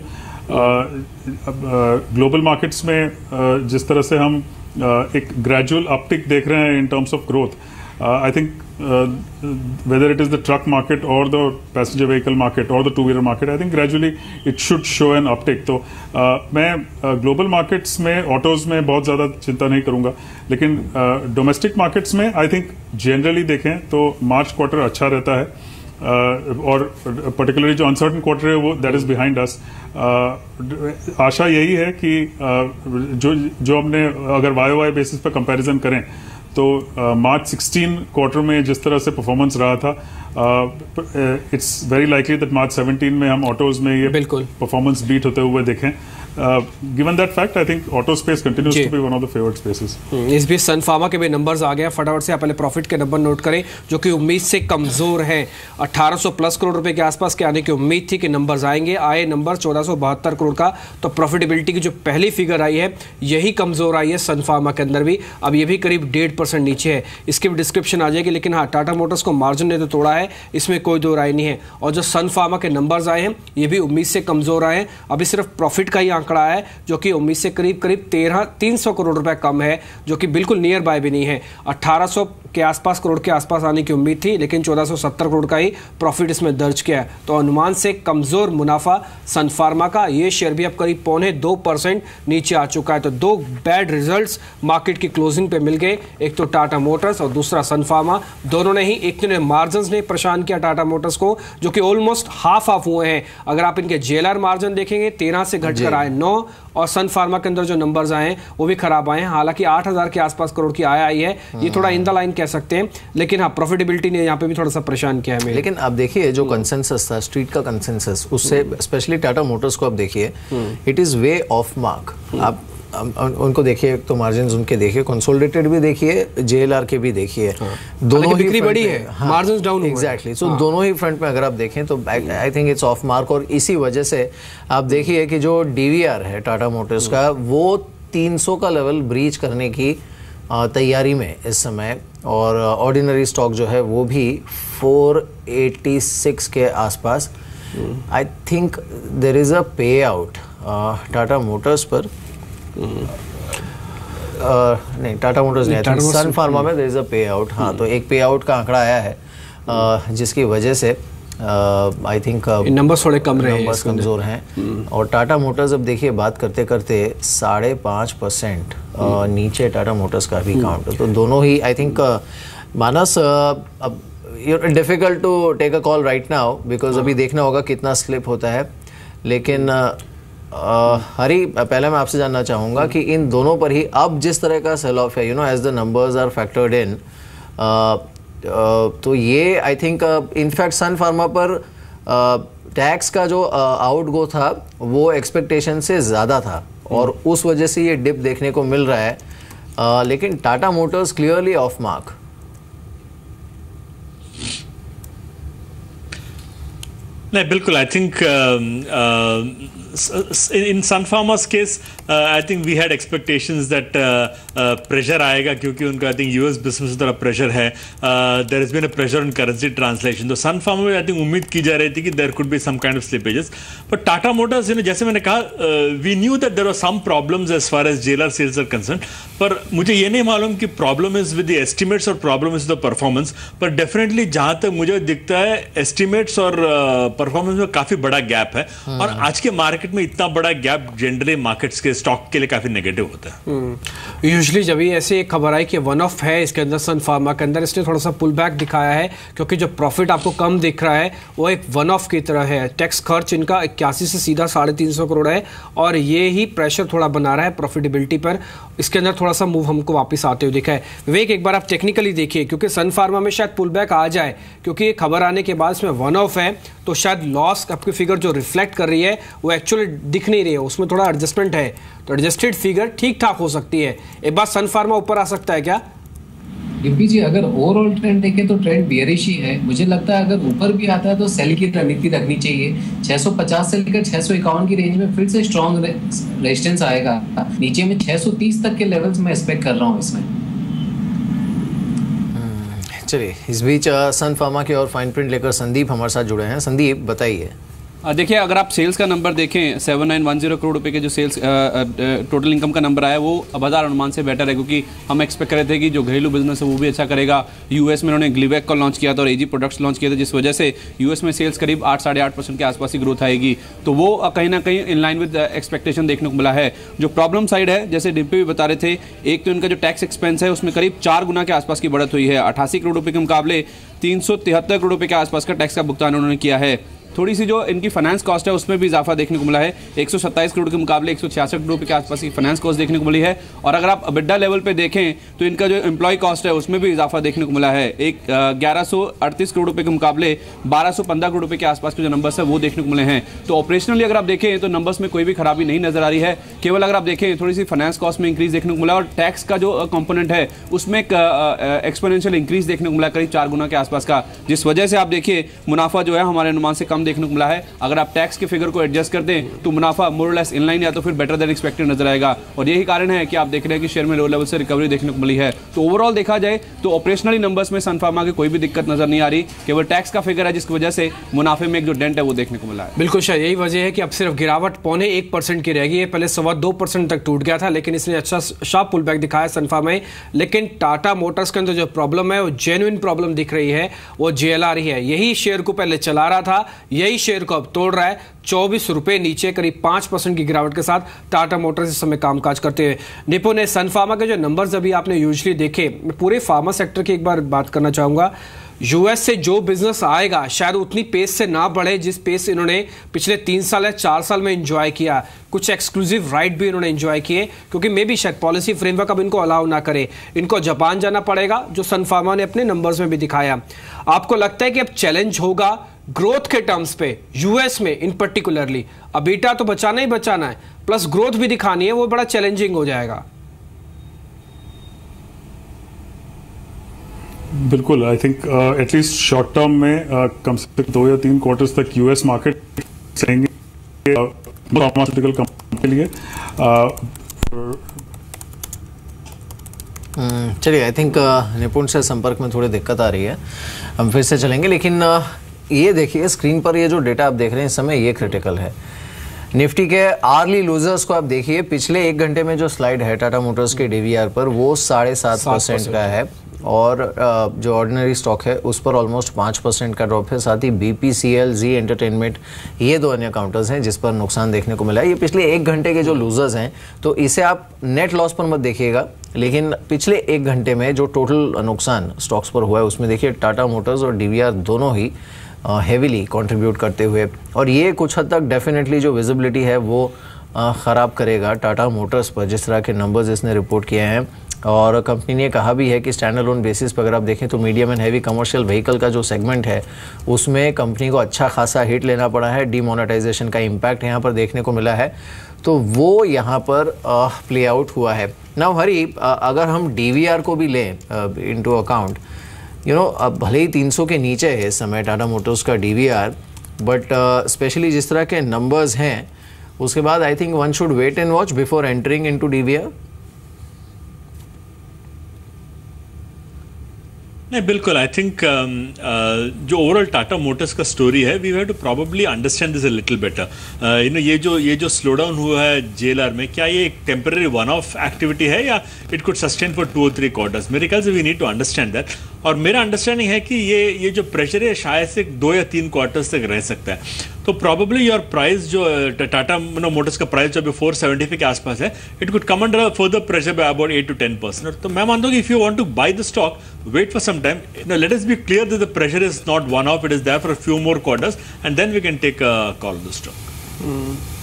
global markets में uh, जिस तरह से हम uh, एक ग्रेजुअल अपटिक देख रहे हैं in terms of growth I think whether it is the truck market or the passenger vehicle market or the two wheeler market i think gradually it should show an uptick. तो uh, मैं global uh, markets में autos में बहुत ज़्यादा चिंता नहीं करूँगा लेकिन डोमेस्टिक uh, मार्केट्स में आई थिंक जनरली देखें तो मार्च क्वार्टर अच्छा रहता है। uh, और पर्टिकुलरली जो अनसर्टन क्वार्टर है वो दैट इज़ बिहाइंड अस आशा यही है कि uh, जो जो हमने अगर वाई वाई बेसिस पर कंपैरिजन करें तो मार्च 16 क्वार्टर में जिस तरह से परफॉर्मेंस रहा था it's very likely that March 17 में हम ऑटोज में ये बिल्कुल। परफॉर्मेंस बीट होते हुए देखें given that fact I think auto space continues. To be one of the favourite spaces इस बीच सन फार्मा के भी नंबर्स आ गए हैं। फटाफट से आप पहले प्रॉफिट के नंबर नोट करें जो कि उम्मीद से कमज़ोर हैं। 1800 प्लस करोड़ रुपए के आसपास के आने की उम्मीद थी कि नंबर्स आएँगे। आए नंबर 1472 करोड़ का तो प्रॉफिटेबिलिटी की जो पहली फिगर आई है यही कमज़ोर आई है सन फार्मा के अंदर भी। अब ये भी करीब डेढ़ परसेंट नीचे है। इसकी भी डिस्क्रिप्शन आ जाएगी लेकिन हाँ टाटा मोटर्स को मार्जिन ने तो तोड़ा है। इसमें कोई दो राय नहीं है। और जो सन फार्मा के नंबर्स आए हैं ये भी उम्मीद से कमज़ोर आए हैं। अभी सिर्फ़ प्रॉफिट का ही आंकड़ा है, जो कि उम्मीद से करीब करीब तेरह, तीन सौ करोड़ रुपए कम है, जो कि बिल्कुल नियर बाय भी नहीं है। 1800 के आसपास करोड़ के आसपास आने की उम्मीद थी लेकिन 1470 करोड़ का ही प्रॉफिट इसमें दर्ज किया है। तो अनुमान से कमज़ोर मुनाफा सन फार्मा का ये शेयर भी अब करीब पौने दो परसेंट नीचे आ चुका है। तो दो बैड रिजल्ट्स मार्केट की क्लोजिंग पे मिल गए। एक तो टाटा मोटर्स और दूसरा सन फार्मा दोनों ने ही एक तो मार्जिन ने परेशान किया टाटा मोटर्स को जो कि ऑलमोस्ट हाफ़ हाफ़ हुए हैं। अगर आप इनके जेलर मार्जिन देखेंगे तेरह से घटकर आए नौ और सन फार्मा के अंदर जो नंबर्स आए हैं वो भी खराब आए हैं। हालाँकि 8000 के आसपास करोड़ की आय आई है। ये थोड़ा इन द लाइन कह सकते हैं। लेकिन हाँ प्रॉफिटेबिलिटी ने यहाँ पे भी थोड़ा सा परेशान किया है लेकिन आप देखिए जो कंसेंसस था स्ट्रीट का कंसेंसस उससे स्पेशली टाटा मोटर्स को आप देखिए it is way off mark आप उनको देखिए तो मार्जिन उनके देखिए कंसोलिडेटेड भी देखिए जेएलआर के भी देखिए। हालाँकि बिक्री बढ़ी है, down हुए एग्जैक्टली सो दोनों ही फ्रंट में अगर आप देखें तो I think it's off mark और इसी वजह से आप देखिए कि जो डीवीआर है टाटा मोटर्स का वो 300 का लेवल ब्रीच करने की तैयारी में इस समय और ऑर्डिनरी स्टॉक जो है वो भी 486 के आसपास। आई थिंक देर इज़ अ पे आउट टाटा मोटर्स पर। नहीं टाटा मोटर्स नहीं मोटर्स- सन फार्मा में देर इज़ अ पे आउट हाँ तो एक पे आउट का आंकड़ा आया है जिसकी वजह से आई थिंक numbers थोड़े कम रहे हैं नंबर्स कमज़ोर हैं। और टाटा मोटर्स अब देखिए बात करते करते साढ़े पाँच परसेंट नीचे टाटा मोटर्स का भी काउंट है। तो दोनों ही आई थिंक मानस अ, अब difficult to take a call right now because अभी देखना होगा कितना स्लिप होता है। लेकिन हरी पहले मैं आपसे जानना चाहूँगा कि इन दोनों पर ही अब जिस तरह का सेल ऑफ़ है you know as the numbers are factored in तो ये I think in fact Sun Pharma पर टैक्स का जो आउट गो था वो एक्सपेक्टेशन से ज़्यादा था। और उस वजह से ये डिप देखने को मिल रहा है। लेकिन Tata Motors clearly off mark नहीं बिल्कुल I think in Sun Pharma's case I think we had expectations that pressure आएगा क्योंकि उनका आई थिंक यूएस बिज़नेस थोड़ा प्रेशर है। There is been a pressure in currency translation तो सन Pharma में I think उम्मीद की जा रही थी कि there could be some kind of slippages but Tata Motors you know जैसे मैंने कहा we knew that there are some problems as far as JLR sales are concern पर मुझे ये नहीं मालूम कि problem is with the estimates और प्रॉब्लम इज़ द परफॉर्मेंस पर डेफिनेटली जहाँ तक मुझे दिखता है एस्टिमेट्स और परफॉर्मेंस में काफ़ी बड़ा गैप है। और आज के मार्केट में इतना बड़ा गैप जनरली मार्केट्स के स्टॉक के लिए काफ़ी नेगेटिव होता है। यूजली जब भी ऐसे एक खबर आई कि वन ऑफ़ है, इसके अंदर सन फार्मा के अंदर इसने थोड़ा सा पुल बैक दिखाया है, क्योंकि जो प्रॉफिट आपको कम दिख रहा है, वो एक वन ऑफ़ की तरह है। टैक्स खर्च इनका इक्यासी से सीधा साढ़े तीन सौ करोड़ है, और ये ही प्रेशर थोड़ा बना रहा है प्रॉफिटेबिलिटी पर। इसके अंदर थोड़ा सा मूव हमको वापस आते हुए दिखा है। विवेक, एक बार आप टेक्निकली देखिए, क्योंकि सन फार्मा में शायद पुल बैक आ जाए, क्योंकि ये खबर आने के बाद इसमें वन ऑफ़ है तो शायद लॉस आपकी फिगर जो रिफ्लेक्ट कर रही है, वो एक्चुअली दिख नहीं रही है उसमें थोड़ा एडजस्टमेंट है। तो एडजस्टेड फिगर ठीक ठाक हो सकती है। एक बार सन फार्मा ऊपर आ सकता है क्या? डिम्पी जी अगर ओवरऑल ट्रेंड देखें तो ट्रेंड बियरिश ही है। मुझे लगता है अगर ऊपर भी आता है तो सेल की रणनीति रखनी चाहिए। 650 से लेकर 651 की रेंज में फिर से स्ट्रॉन्ग रेजिस्टेंस आएगा। नीचे में 630 तक के लेवल्स मैं एक्सपेक्ट कर रहा हूँ इसमें। चलिए इस बीच सन फार्मा की और फाइन प्रिंट लेकर संदीप हमारे साथ जुड़े हैं। संदीप बताइए। देखिए, अगर आप सेल्स का नंबर देखें seven nine one zero crore रुपए के जो सेल्स टोटल इनकम का नंबर आया, वो बाज़ार अनुमान से बेटर है, क्योंकि हम एक्सपेक्ट कर रहे थे कि जो घरेलू बिज़नेस है, वो भी अच्छा करेगा। यूएस में उन्होंने ग्लीवेक को लॉन्च किया था और एजी प्रोडक्ट्स लॉन्च किए थे, जिस वजह से यूएस में सेल्स करीब आठ, साढ़े आठ परसेंट के आसपास की ग्रोथ आएगी। तो वो कहीं ना कहीं इन लाइन विद एक्सपेक्टेशन देखने को मिला है। जो प्रॉब्लम साइड है, जैसे डिम्पी भी बता रहे थे, एक तो इनका जो टैक्स एक्सपेंस है, उसमें करीब चार गुना के आसपास की बढ़त हुई है। अठासी करोड़ रुपये के मुकाबले तीन सौ तिहत्तर करोड़ रुपये के आसपास का टैक्स का भुगतान उन्होंने किया है। थोड़ी सी जो इनकी फाइनेंस कॉस्ट है, उसमें भी इजाफा देखने को मिला है। एक सौ सत्ताईस करोड़ के मुकाबले एक करोड़ के आसपास की फाइनेंस कॉस्ट देखने को मिली है। और अगर आप अबिड्डा लेवल पे देखें तो इनका जो एम्प्लॉय कॉस्ट है, उसमें भी इजाफा देखने को मिला है। एक ग्यारह करोड़ रुपए के मुकाबले बारह करोड़ रुपए के आसपास के जो नंबर्स है, वो देखने को मिले हैं। तो ऑपरेशनली अगर आप देखें तो नंबर्स में कोई भी खराबी नहीं नज़र आ रही है। केवल अगर आप देखें, थोड़ी सी फाइनेंस कॉस्ट में इंक्रीज देखने को मिला और टैक्स का जो कंपोनेंट है, उसमें एक एक्सपोनेंशियल इंक्रीज देखने को मिला करीब चार गुना के आसपास का। जिस वजह से आप देखिए, मुनाफा जो है, हमारे अनुमान से कम देखने को मिला है। अगर आप टैक्स के फिगर को एडजस्ट कर दें तो मुनाफा मोर लेस इनलाइन या तो फिर बेटर देन एक्सपेक्टेड नज़र आएगा। और यही कारण है कि आप देख रहे हैं कि शेयर में लो लेवल से रिकवरी देखने को मिली है। तो ओवरऑल देखा जाए तो ऑपरेशनली नंबर्स में सनफार्मा की कोई भी दिक्कत नज़र नहीं आ रही। केवल टैक्स का फिगर है, जिसकी वजह से मुनाफे में एक जो डेंट है, वो देखने को मिला है। बिल्कुल शायद यही वजह है कि अब सिर्फ़ गिरावट पौने एक परसेंट की रहेगी पहले सवा दो परसेंट तक टूट गया था, लेकिन इसने अच्छा शार्प पुल बैक दिखाया सनफा में। लेकिन टाटा मोटर्स के अंदर जो प्रॉब्लम है, वो जेन्युइन प्रॉब्लम दिख रही है, वो जेएलआर ही है। यही शेयर को पहले चला रहा था यही शेयर को अब तोड़ रहा है। चौबीस रुपए नीचे, करीब पाँच परसेंट की गिरावट के साथ टाटा मोटर्स इस समय कामकाज करते हुए। निपो ने सनफार्मा के जो नंबर्स अभी आपने यूजली देखे, मैं पूरे फार्मा सेक्टर की एक बार बात करना चाहूँगा। यूएस से जो बिज़नेस आएगा, शायद उतनी पेस से ना बढ़े जिस पेस इन्होंने पिछले तीन साल या चार साल में इंजॉय किया। कुछ एक्सक्लूसिव राइट भी इन्होंने इंजॉय किए, क्योंकि मे भी शायद पॉलिसी फ्रेमवर्क अब इनको अलाउ ना करे। इनको जापान जाना पड़ेगा, जो सनफार्मा ने अपने नंबर्स में भी दिखाया। आपको लगता है कि अब चैलेंज होगा ग्रोथ के टर्म्स पे यूएस में इन पर्टिकुलरली अबीटा तो बचाना ही बचाना है प्लस ग्रोथ भी दिखानी है, वो बड़ा चैलेंजिंग हो जाएगा। बिल्कुल I think at least short term में uh, कम से कम दो या तीन क्वार्टर्स तक यूएस मार्केट फार्मास्यूटिकल कंपनी के लिए uh, हम्म, चलिए आई थिंक निपुण से संपर्क में थोड़ी दिक्कत आ रही है। हम फिर से चलेंगे लेकिन uh, ये देखिए स्क्रीन पर ये जो डेटा आप देख रहे हैं इस समय ये क्रिटिकल है। निफ्टी के आर्ली लूजर्स को आप देखिए पिछले एक घंटे में जो स्लाइड है टाटा मोटर्स के डीवीआर पर वो साढ़े सात परसेंट का है। और जो ऑर्डिनरी स्टॉक है, उस पर ऑलमोस्ट पाँच परसेंट का ड्रॉप है। साथ ही B P C L Zee Entertainment ये दो अन्य काउंटर्स हैं जिस पर नुकसान देखने को मिला है। ये पिछले एक घंटे के जो लूजर्स हैं तो इसे आप नेट लॉस पर मत देखिएगा, लेकिन पिछले एक घंटे में जो टोटल नुकसान स्टॉक्स पर हुआ है, उसमें देखिए टाटा मोटर्स और डीवीआर दोनों ही हेविली कंट्रीब्यूट करते हुए। और ये कुछ हद तक डेफिनेटली जो विजिबिलिटी है, वो ख़राब करेगा टाटा मोटर्स पर, जिस तरह के नंबर्स इसने रिपोर्ट किए हैं। और कंपनी ने कहा भी है कि स्टैंड लोन बेसिस पर अगर आप देखें तो medium and heavy commercial vehicle का जो सेगमेंट है, उसमें कंपनी को अच्छा खासा हिट लेना पड़ा है। डीमोनेटाइजेशन का इम्पैक्ट यहाँ पर देखने को मिला है। तो वो यहाँ पर प्ले आउट हुआ है। ना हरी अगर हम डीवीआर को भी लें into account you know अब भले ही 300 के नीचे है इस समय टाटा मोटर्स का डीवीआर बट स्पेशली जिस तरह के नंबर्स हैं, उसके बाद I think one should wait and watch before entering into the नहीं, बिल्कुल आई थिंक जो ओवरऑल टाटा मोटर्स का स्टोरी है we have to probably understand this a little better you know ये जो ये जो स्लो डाउन हुआ है जेएलआर में, क्या ये एक टेम्पररी वन ऑफ़ एक्टिविटी है या it could sustain for two और थ्री क्वार्टर्स मेरे ख्याल से we need to understand that और मेरा अंडरस्टैंडिंग है कि ये ये जो प्रेशर है, शायद से दो या तीन क्वार्टर्स तक रह सकता है। तो प्रॉबेबली योर प्राइस जो टाटा मोटर्स का प्राइस जो अभी फोर सेवेंटी के आसपास है it could come under further pressure by about eight to ten percent तो मैं मानता हूँ if you want to buy the stock wait for some time let us be clear that the pressure is not one off it is there for few more quarters and then we can take call the stock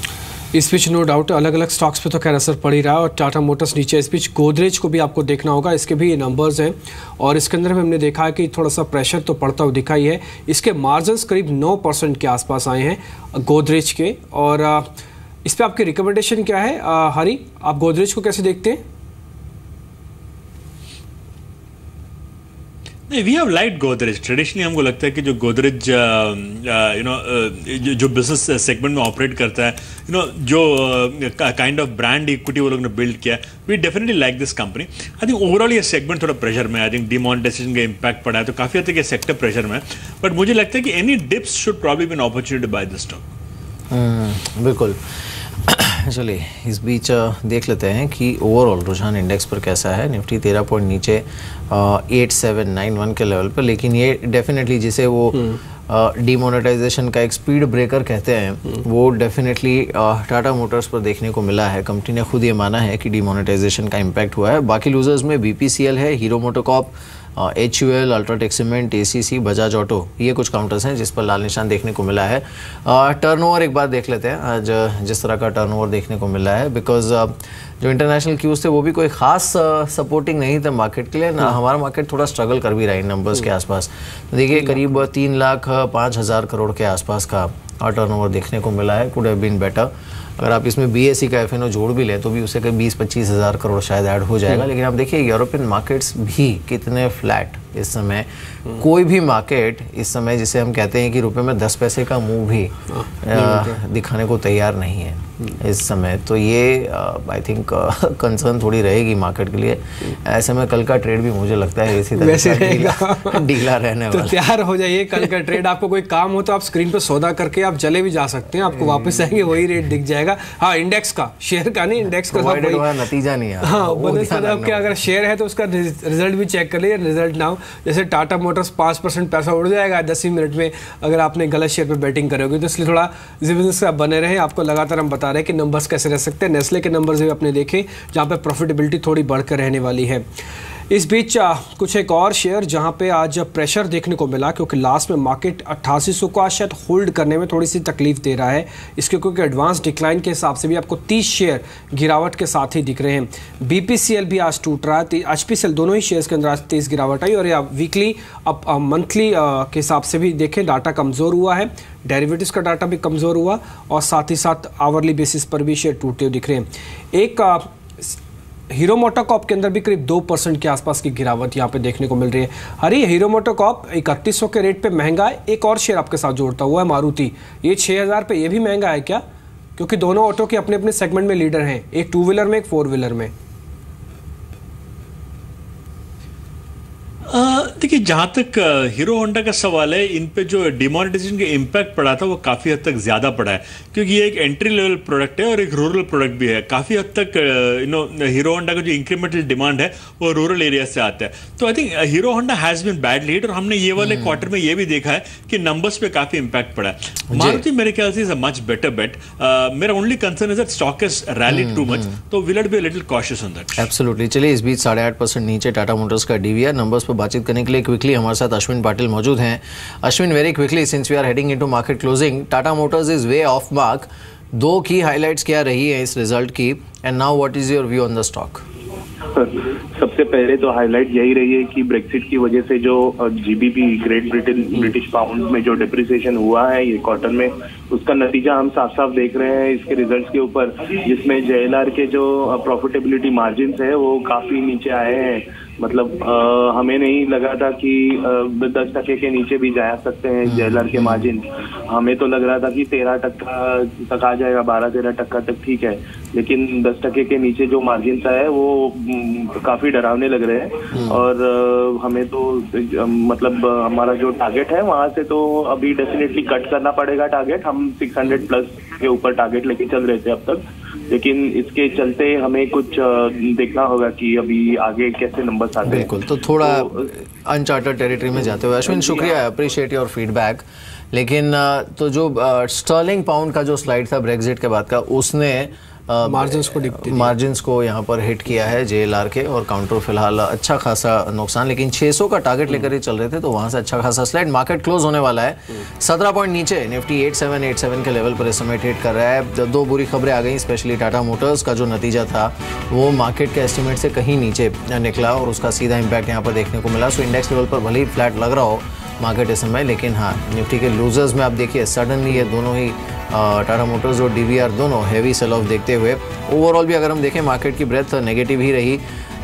इस बीच no doubt अलग अलग stocks पे तो खैर असर पड़ ही रहा है और टाटा मोटर्स नीचे, इस बीच गोदरेज को भी आपको देखना होगा, इसके भी ये नंबर्स हैं। और इसके अंदर हमने देखा है कि थोड़ा सा प्रेशर तो पड़ता हुआ दिखाई है। इसके मार्जिन करीब 9 परसेंट के आसपास आए हैं गोदरेज के। और इस पर आपकी रिकमेंडेशन क्या है? हरी, आप गोदरेज को कैसे देखते हैं? नहीं we have liked Godrej traditionally हमको लगता है कि जो गोदरेज यू नो जो बिज़नेस सेगमेंट में ऑपरेट करता है यू नो जो काइंड ऑफ़ ब्रांड इक्विटी वो लोग ने बिल्ड किया we definitely like this company I think overall ये सेगमेंट थोड़ा प्रेशर में आई थिंक डिमोनिटाइजेशन का इम्पैक्ट पड़ा है तो काफ़ी हद तक ये सेक्टर प्रेशर में बट मुझे लगता है कि any dips should probably be an opportunity buy this stock बिल्कुल। [coughs] चलिए, इस बीच देख लेते हैं कि ओवरऑल रुझान इंडेक्स पर कैसा है। निफ्टी तेरह पॉइंट नीचे एट सेवन नाइन वन के लेवल पर लेकिन ये डेफिनेटली जिसे वो डीमोनेटाइजेशन का एक स्पीड ब्रेकर कहते हैं वो डेफिनेटली टाटा मोटर्स पर देखने को मिला है। कंपनी ने खुद ये माना है कि डीमोनेटाइजेशन का इम्पैक्ट हुआ है। बाकी लूजर्स में बीपीसीएल है Hero MotoCorp H U L UltraTech Cement A C C Bajaj Auto ये कुछ काउंटर्स हैं जिस पर लाल निशान देखने को मिला है। टर्नओवर एक बार देख लेते हैं। आज जिस तरह का टर्नओवर देखने को मिला है बिकॉज़ जो इंटरनेशनल क्यूज थे वो भी कोई खास सपोर्टिंग नहीं था मार्केट के लिए ना हमारा मार्केट थोड़ा स्ट्रगल कर भी रहा है इन नंबर्स के आसपास। तो देखिए करीब तीन लाख पाँच हज़ार करोड़ के आसपास का टर्न ओवर देखने को मिला है। कुड हैव बीन बेटर अगर आप इसमें बी का एफ़ जोड़ भी लें तो भी उसे कहीं बीस पच्चीस हज़ार करोड़ शायद ऐड हो जाएगा। लेकिन आप देखिए यूरोपियन मार्केट्स भी कितने फ्लैट इस समय। कोई भी मार्केट इस समय जिसे हम कहते हैं कि रुपए में दस पैसे का मुँह भी हाँ, दिखाने को तैयार नहीं है इस समय। तो ये आई थिंक कंसर्न थोड़ी रहेगी मार्केट के लिए। ऐसे में कल का ट्रेड भी मुझे लगता है इसी तरह रहेगा। [laughs] डीला रहने तो तैयार हो जाइए कल का ट्रेड आपको कोई काम हो तो आप स्क्रीन पर सौदा करके आप चले भी जा सकते हैं। आपको हम्म। वापस आएँगे वही रेट दिख जाएगा। हाँ इंडेक्स का। शेयर का नहीं इंडेक्स का नतीजा नहीं है हाँ अगर शेयर है तो उसका रिज़ल्ट भी चेक कर लीजिए रिज़ल्ट ना जैसे टाटा मोटर्स पाँच परसेंट पैसा उड़ जाएगा दस ही मिनट में अगर आपने गलत शेयर पर बैटिंग करोगे। तो इसलिए थोड़ा बिज़नेस आप बने रहें। आपको लगातार हम बता रहे हैं कि नंबर्स कैसे रह सकते हैं। नेस्ले के नंबर्स भी आपने देखे, जहाँ पर प्रॉफिटेबिलिटी थोड़ी बढ़कर रहने वाली है। इस बीच कुछ एक और शेयर जहाँ पे आज प्रेशर देखने को मिला क्योंकि लास्ट में मार्केट अट्ठासी सौ का शायद होल्ड करने में थोड़ी सी तकलीफ़ दे रहा है। इसके क्योंकि एडवांस डिक्लाइन के हिसाब से भी आपको 30 शेयर गिरावट के साथ ही दिख रहे हैं। बीपीसीएल भी आज टूट रहा है। एच दोनों ही शेयर्स के अंदर आज तेज़ गिरावट आई और वीकली अब मंथली के हिसाब से भी देखें डाटा कमज़ोर हुआ है। डेरिवेटिव्स का डाटा भी कमज़ोर हुआ और साथ ही साथ आवरली बेसिस पर भी शेयर टूटते हुए दिख रहे हैं। एक हीरो मोटोकॉप के अंदर भी करीब दो परसेंट के आसपास की गिरावट यहाँ पे देखने को मिल रही है। अरे, हीरो मोटोकॉप इकतीस के रेट पे महँगा है। एक और शेयर आपके साथ जोड़ता हुआ है, मारुति। ये छः हज़ार पे ये भी महँगा है क्या? क्योंकि दोनों ऑटो के अपने अपने सेगमेंट में लीडर हैं। एक टू व्हीलर में, एक फोर व्हीलर में। देखिए जहाँ तक हीरो होंडा का सवाल है इन पे जो डिमोनेटाइजेशन का इम्पैक्ट पड़ा था वो काफ़ी हद तक ज़्यादा पड़ा है। क्योंकि ये एक एंट्री लेवल प्रोडक्ट है और एक रूरल प्रोडक्ट भी है। काफ़ी हद तक यू नो हीरो होंडा का जो इंक्रीमेंटल डिमांड है वो रूरल एरिया से आता है। तो I think Hero Honda has been bad lead और हमने ये वाले क्वार्टर में ये भी देखा है कि नंबर्स पे काफ़ी इम्पैक्ट पड़ा है। मारुति मेरे ख्याल से is a much better bet मेरा only concern is that stock is rally too much तो will it be little cautious on that absolutely चलिए इस बीच साढ़े आठ परसेंट नीचे टाटा मोटर्स का डीवीआर नंबर्स पर बातचीत करने के लिए क्विकली हमारे साथ अश्विन पाटिल मौजूद हैं। Ashwin very quickly since we are heading into market closing Tata Motors is way off mark दो की हाइलाइट्स क्या रही है इस रिज़ल्ट की? And now what is your view on the stock सबसे पहले तो हाईलाइट यही रही है कि ब्रेक्सिट की वजह से जो GBP Great Britain British pound में जो डिप्रिसिएशन हुआ है ये क्वार्टर में, उसका नतीजा हम साफ़ साफ़ देख रहे हैं इसके रिजल्ट्स के ऊपर, जिसमें जेएलआर के जो प्रॉफिटेबिलिटी मार्जिन है वो काफ़ी नीचे आए हैं। मतलब आ, हमें नहीं लगा था कि दस टके के नीचे भी जा सकते हैं जेलर के मार्जिन हमें तो लग रहा था कि तेरह टक्का तक आ जाएगा बारह तेरह टक्का तक ठीक है। लेकिन दस टके के नीचे जो मार्जिन था है वो काफ़ी डरावने लग रहे हैं। हम्म। और हमें तो मतलब हमारा जो टारगेट है वहाँ से तो अभी डेफिनेटली कट करना पड़ेगा टारगेट हम सिक्स हंड्रेड प्लस के ऊपर टारगेट लेके चल रहे थे अब तक। लेकिन इसके चलते हमें कुछ देखना होगा कि अभी आगे कैसे नंबर्स आते हैं। बिल्कुल तो थोड़ा अनचार्टेड टेरिटरी में जाते हुए अश्विन शुक्रिया अप्रिशिएट योर फीडबैक लेकिन तो जो स्टर्लिंग पाउंड का जो स्लाइड था ब्रेग्जिट के बाद का उसने मार्जिन्स को मार्जिन्स को यहाँ पर हिट किया है जेएलआर के और काउंटर फ़िलहाल अच्छा खासा नुकसान लेकिन 600 का टारगेट लेकर ही चल रहे थे तो वहाँ से अच्छा खासा स्लाइड मार्केट क्लोज होने वाला है। 17 पॉइंट नीचे निफ्टी 8787 के लेवल पर इस समय ट्रेड कर रहा है। दो बुरी खबरें आ गई स्पेशली टाटा मोटर्स का जो नतीजा था वो मार्केट के एस्टिमेट से कहीं नीचे निकला और उसका सीधा इम्पैक्ट यहाँ पर देखने को मिला। सो इंडेक्स लेवल पर भले ही फ्लैट लग रहा हो मार्केट इस समय लेकिन हाँ निफ्टी के लूजर्स में आप देखिए सडनली ये दोनों ही टाटा मोटर्स और डीवीआर दोनों हैवी सेल ऑफ़ देखते हुए ओवरऑल भी अगर हम देखें मार्केट की ब्रेथ नेगेटिव ही रही।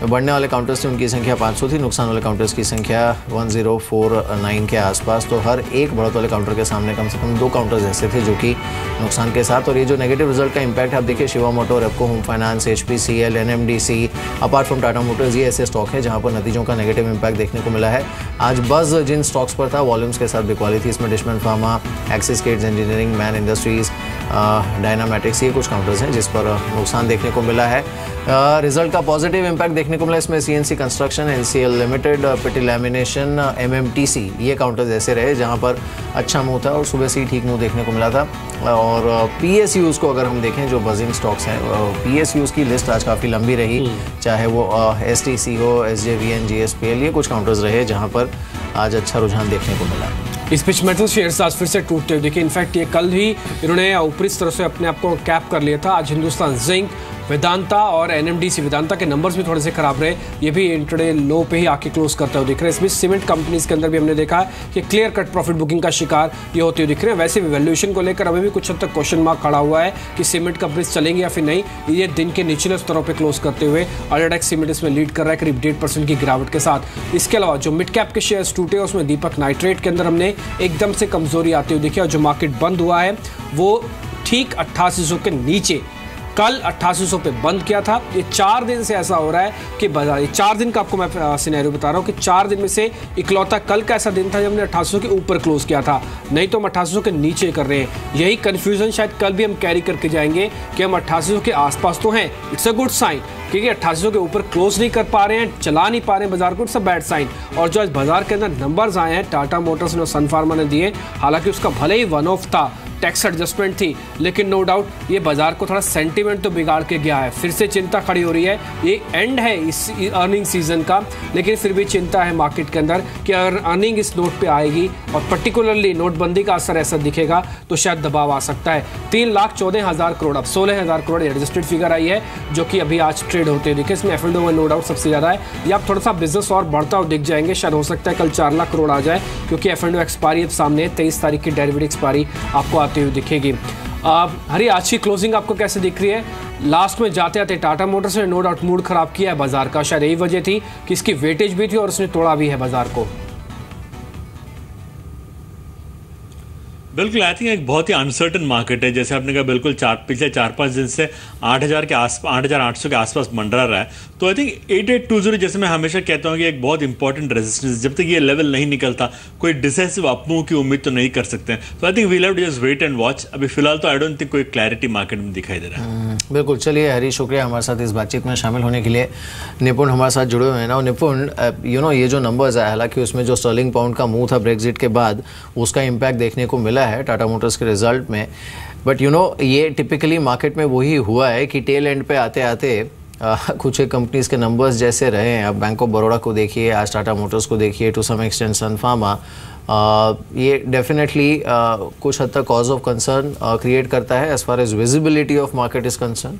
बढ़ने वाले काउंटर्स थी उनकी संख्या 500 थी, नुकसान वाले काउंटर्स की संख्या 1049 के आसपास तो हर एक बढ़त वाले काउंटर के सामने कम से कम दो काउंटर्स ऐसे थे जो कि नुकसान के साथ, और ये जो नेगेटिव रिज़ल्ट का इंपैक्ट आप देखिए Shiva Moto, Repco, Home Finance H P C L N M D C apart from Tata Motors ये ऐसे स्टॉक है जहाँ पर नतीजों का नेगेटिव इम्पैक्ट देखने को मिला है। आज बज जिन स्टॉक्स पर था वॉल्यूम्स के साथ बिकवाली थी, इसमें Dishman Pharma Axiscades Engineering Man Industries Dynamatics ये कुछ काउंटर्स हैं जिस पर नुकसान देखने को मिला है। रिज़ल्ट का पॉजिटिव इम्पैक्ट देखने को मिला इसमें CNC construction NCL limited Pitti lamination MMTC ये काउंटर्स ऐसे रहे जहाँ पर अच्छा मुँह था और सुबह से ही ठीक मुँह देखने को मिला था। और पीएसयूज को अगर हम देखें जो बजिंग स्टॉक्स हैं पीएसयूज की लिस्ट आज काफ़ी लंबी रही। चाहे वो एस टी सी हो S J V N G S P L ये कुछ काउंटर्स रहे जहाँ पर आज अच्छा रुझान देखने को मिला। इस बीच मेटल शेयर्स आज फिर से टूटते हुए देखिए इनफैक्ट ये कल ही इन्होंने ऊपरी स्तर से अपने आप को कैप कर लिया था। आज हिंदुस्तान जिंक वेदांता और एनएमडीसी, वेदांता के नंबर्स भी थोड़े से खराब रहे। ये भी इंटरडे लो पे ही आके क्लोज करते हुए दिख रहे हैं। इसमें सीमेंट कंपनीज़ के अंदर भी हमने देखा है कि क्लियर कट प्रॉफिट बुकिंग का शिकार ये होते हुए दिख रहे हैं। वैसे भी वैल्यूएशन को लेकर अभी भी कुछ हद तक क्वेश्चन मार्क खड़ा हुआ है कि सीमेंट कंपनीज़ चलेंगे या फिर नहीं। ये दिन के निचले स्तरों पर क्लोज करते हुए अल्ट्राटेक सीमेंट इसमें लीड कर रहा है करीब डेढ़ परसेंट की गिरावट के साथ। इसके अलावा जो मिड कैप के शेयर्स टूटे उसमें दीपक नाइट्रेट के अंदर हमने एकदम से कमज़ोरी आती हुई देखी और जो मार्केट बंद हुआ है, वो ठीक अट्ठासी के नीचे कल 8800 पे बंद किया था। ये चार दिन से ऐसा हो रहा है कि बाज़ार ये चार दिन का आपको मैं सिनेरियो बता रहा हूँ कि चार दिन में से इकलौता कल का ऐसा दिन था जब हमने अट्ठासी के ऊपर क्लोज किया था। नहीं तो हम अट्ठासी के नीचे कर रहे हैं। यही कन्फ्यूज़न शायद कल भी हम कैरी करके जाएँगे कि हम अट्ठासी के आसपास तो हैं। इट्स अ गुड साइन क्योंकि अट्ठासी के ऊपर क्लोज नहीं कर पा रहे हैं, चला नहीं पा रहे हैं बाज़ार को इट्स अ बैड साइन और जो आज बाज़ार के अंदर नंबर्स आए हैं टाटा मोटर्स ने और सन फार्मा ने दिए, हालाँकि उसका भले ही वन ऑफ़ था टैक्स एडजस्टमेंट थी। लेकिन नो डाउट ये बाज़ार को थोड़ा सेंटीमेंट तो बिगाड़ के गया है। फिर से चिंता खड़ी हो रही है। ये एंड है इस अर्निंग सीज़न का, लेकिन फिर भी चिंता है मार्केट के अंदर कि अगर अर्निंग इस नोट पे आएगी और पर्टिकुलरली नोटबंदी का असर ऐसा दिखेगा तो शायद दबाव आ सकता है। तीन लाख चौदह हज़ार करोड़, अब सोलह हज़ार करोड़ एडजस्टेड फिगर आई है, जो कि अभी आज ट्रेड होते हुए दिखे इसमें एफ़ एंड नो डाउट सबसे ज़्यादा है। या आप थोड़ा सा बिज़नेस और बढ़ता हुआ दिख जाएँगे, शायद हो सकता है कल चार लाख करोड़ आ जाए, क्योंकि एफ़ एंड एक्सपायरी अब सामने तेईस तारीख की डेरिवेटिव एक्सपायरी आपको आती हुई दिखेगी। हरी, आज की क्लोजिंग आपको कैसे दिख रही है? लास्ट में जाते आते टाटा मोटर्स ने नो डाउट मूड खराब किया है बाज़ार का। शायद यही वजह थी कि इसकी वेटेज भी थी और उसने तोड़ा भी है बाज़ार को। बिल्कुल आई थिंक एक बहुत ही अनसर्टन मार्केट है। जैसे आपने कहा, बिल्कुल चार, पिछले चार पाँच दिन से आठ हज़ार के आस, आठ हज़ार आठ सौ के आसपास मंडरा रहा है। तो I think eight eight two zero जैसे मैं हमेशा कहता हूँ कि एक बहुत इंपॉर्टेंट रेजिस्टेंस जब तक ये लेवल नहीं निकलता, कोई डिसेसिव अपमूव की उम्मीद तो नहीं कर सकते। तो I think we leave just wait and watch अभी फ़िलहाल तो आई डोंट थिंक कोई क्लैरिटी मार्केट में दिखाई दे रहा है। बिल्कुल। चलिए, हरी, शुक्रिया हमारे साथ इस बातचीत में शामिल होने के लिए। निपुण हमारे साथ जुड़े हुए हैं ना। निपुण यू नो ये जो नंबर्स है, हालाँकि उसमें जो स्टर्लिंग पाउंड का मुँह था ब्रेग्जिट के बाद, उसका इम्पैक्ट देखने को मिला है टाटा मोटर्स के रिज़ल्ट में। बट यू नो ये टिपिकली मार्केट में वही हुआ है कि टेल एंड पे आते आते आ, कुछ कंपनीज़ के नंबर्स जैसे रहे हैं। अब बैंक ऑफ़ बड़ौदा को देखिए आज टाटा मोटर्स को देखिए to some extent Sun Pharma ये डेफिनेटली कुछ हद तक कॉज ऑफ़ कंसर्न क्रिएट करता है as far as visibility of market is concern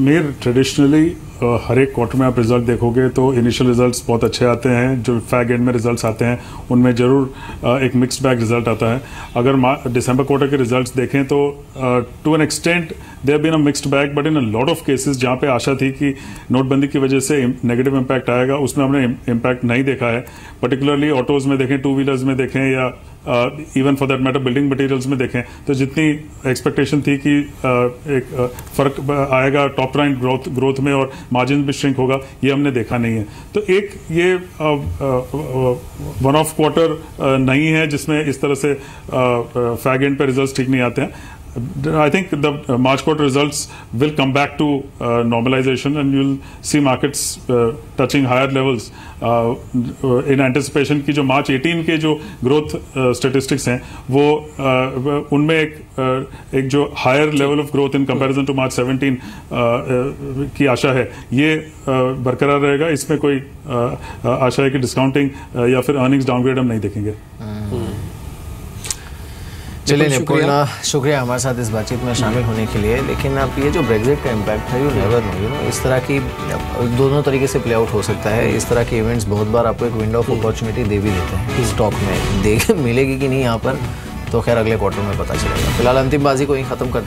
मेर ट्रेडिशनली हर एक क्वार्टर में आप रिज़ल्ट देखोगे तो इनिशियल रिजल्ट्स बहुत अच्छे आते हैं, जो फैग एंड में रिजल्ट्स आते हैं, उनमें ज़रूर एक मिक्स्ड बैग रिज़ल्ट आता है। अगर दिसंबर क्वार्टर के रिजल्ट्स देखें तो to an extent there been a mixed bag but in a lot of cases जहाँ पे आशा थी कि नोटबंदी की वजह से नेगेटिव इम्पैक्ट आएगा, उसमें हमने इम्पैक्ट नहीं देखा है। पर्टिकुलरली ऑटोज़ में देखें टू व्हीलर्स में देखें या even for that matter building materials में देखें तो जितनी एक्सपेक्टेशन थी कि uh, एक uh, फ़र्क आएगा टॉप लाइन ग्रोथ ग्रोथ में और मार्जिन भी श्रिंक होगा ये हमने देखा नहीं है। तो एक ये वन ऑफ़ क्वार्टर नहीं है जिसमें इस तरह से फैग एंड पे रिज़ल्ट ठीक नहीं आते हैं। I think the uh, March quarter results will come back to uh, normalization and you'll see markets uh, touching higher levels. In anticipation की जो मार्च 18 के जो ग्रोथ स्टेटिस्टिक्स हैं, वो उनमें एक एक जो higher level of growth in comparison to March 17 की आशा है, ये बरकरार रहेगा। इसमें कोई आशा है कि डिस्काउंटिंग या फिर अर्निंग्स डाउनग्रेड हम नहीं देखेंगे। हम्म। चलिए निपुण शुक्रिया। हमारे साथ इस बातचीत में शामिल होने के लिए। लेकिन आप ये जो ब्रेग्जिट का इम्पैक्ट है you never know you know इस तरह की दोनों तरीके से प्ले आउट हो सकता है। इस तरह के इवेंट्स बहुत बार आपको एक विंडो ऑफ़ अपॉर्चुनिटी दे भी देते हैं इस टॉक में। देख मिलेगी कि नहीं यहाँ पर तो खैर अगले क्वार्टर में पता चलेगा। फ़िलहाल अंतिम बाजी को ही खत्म कर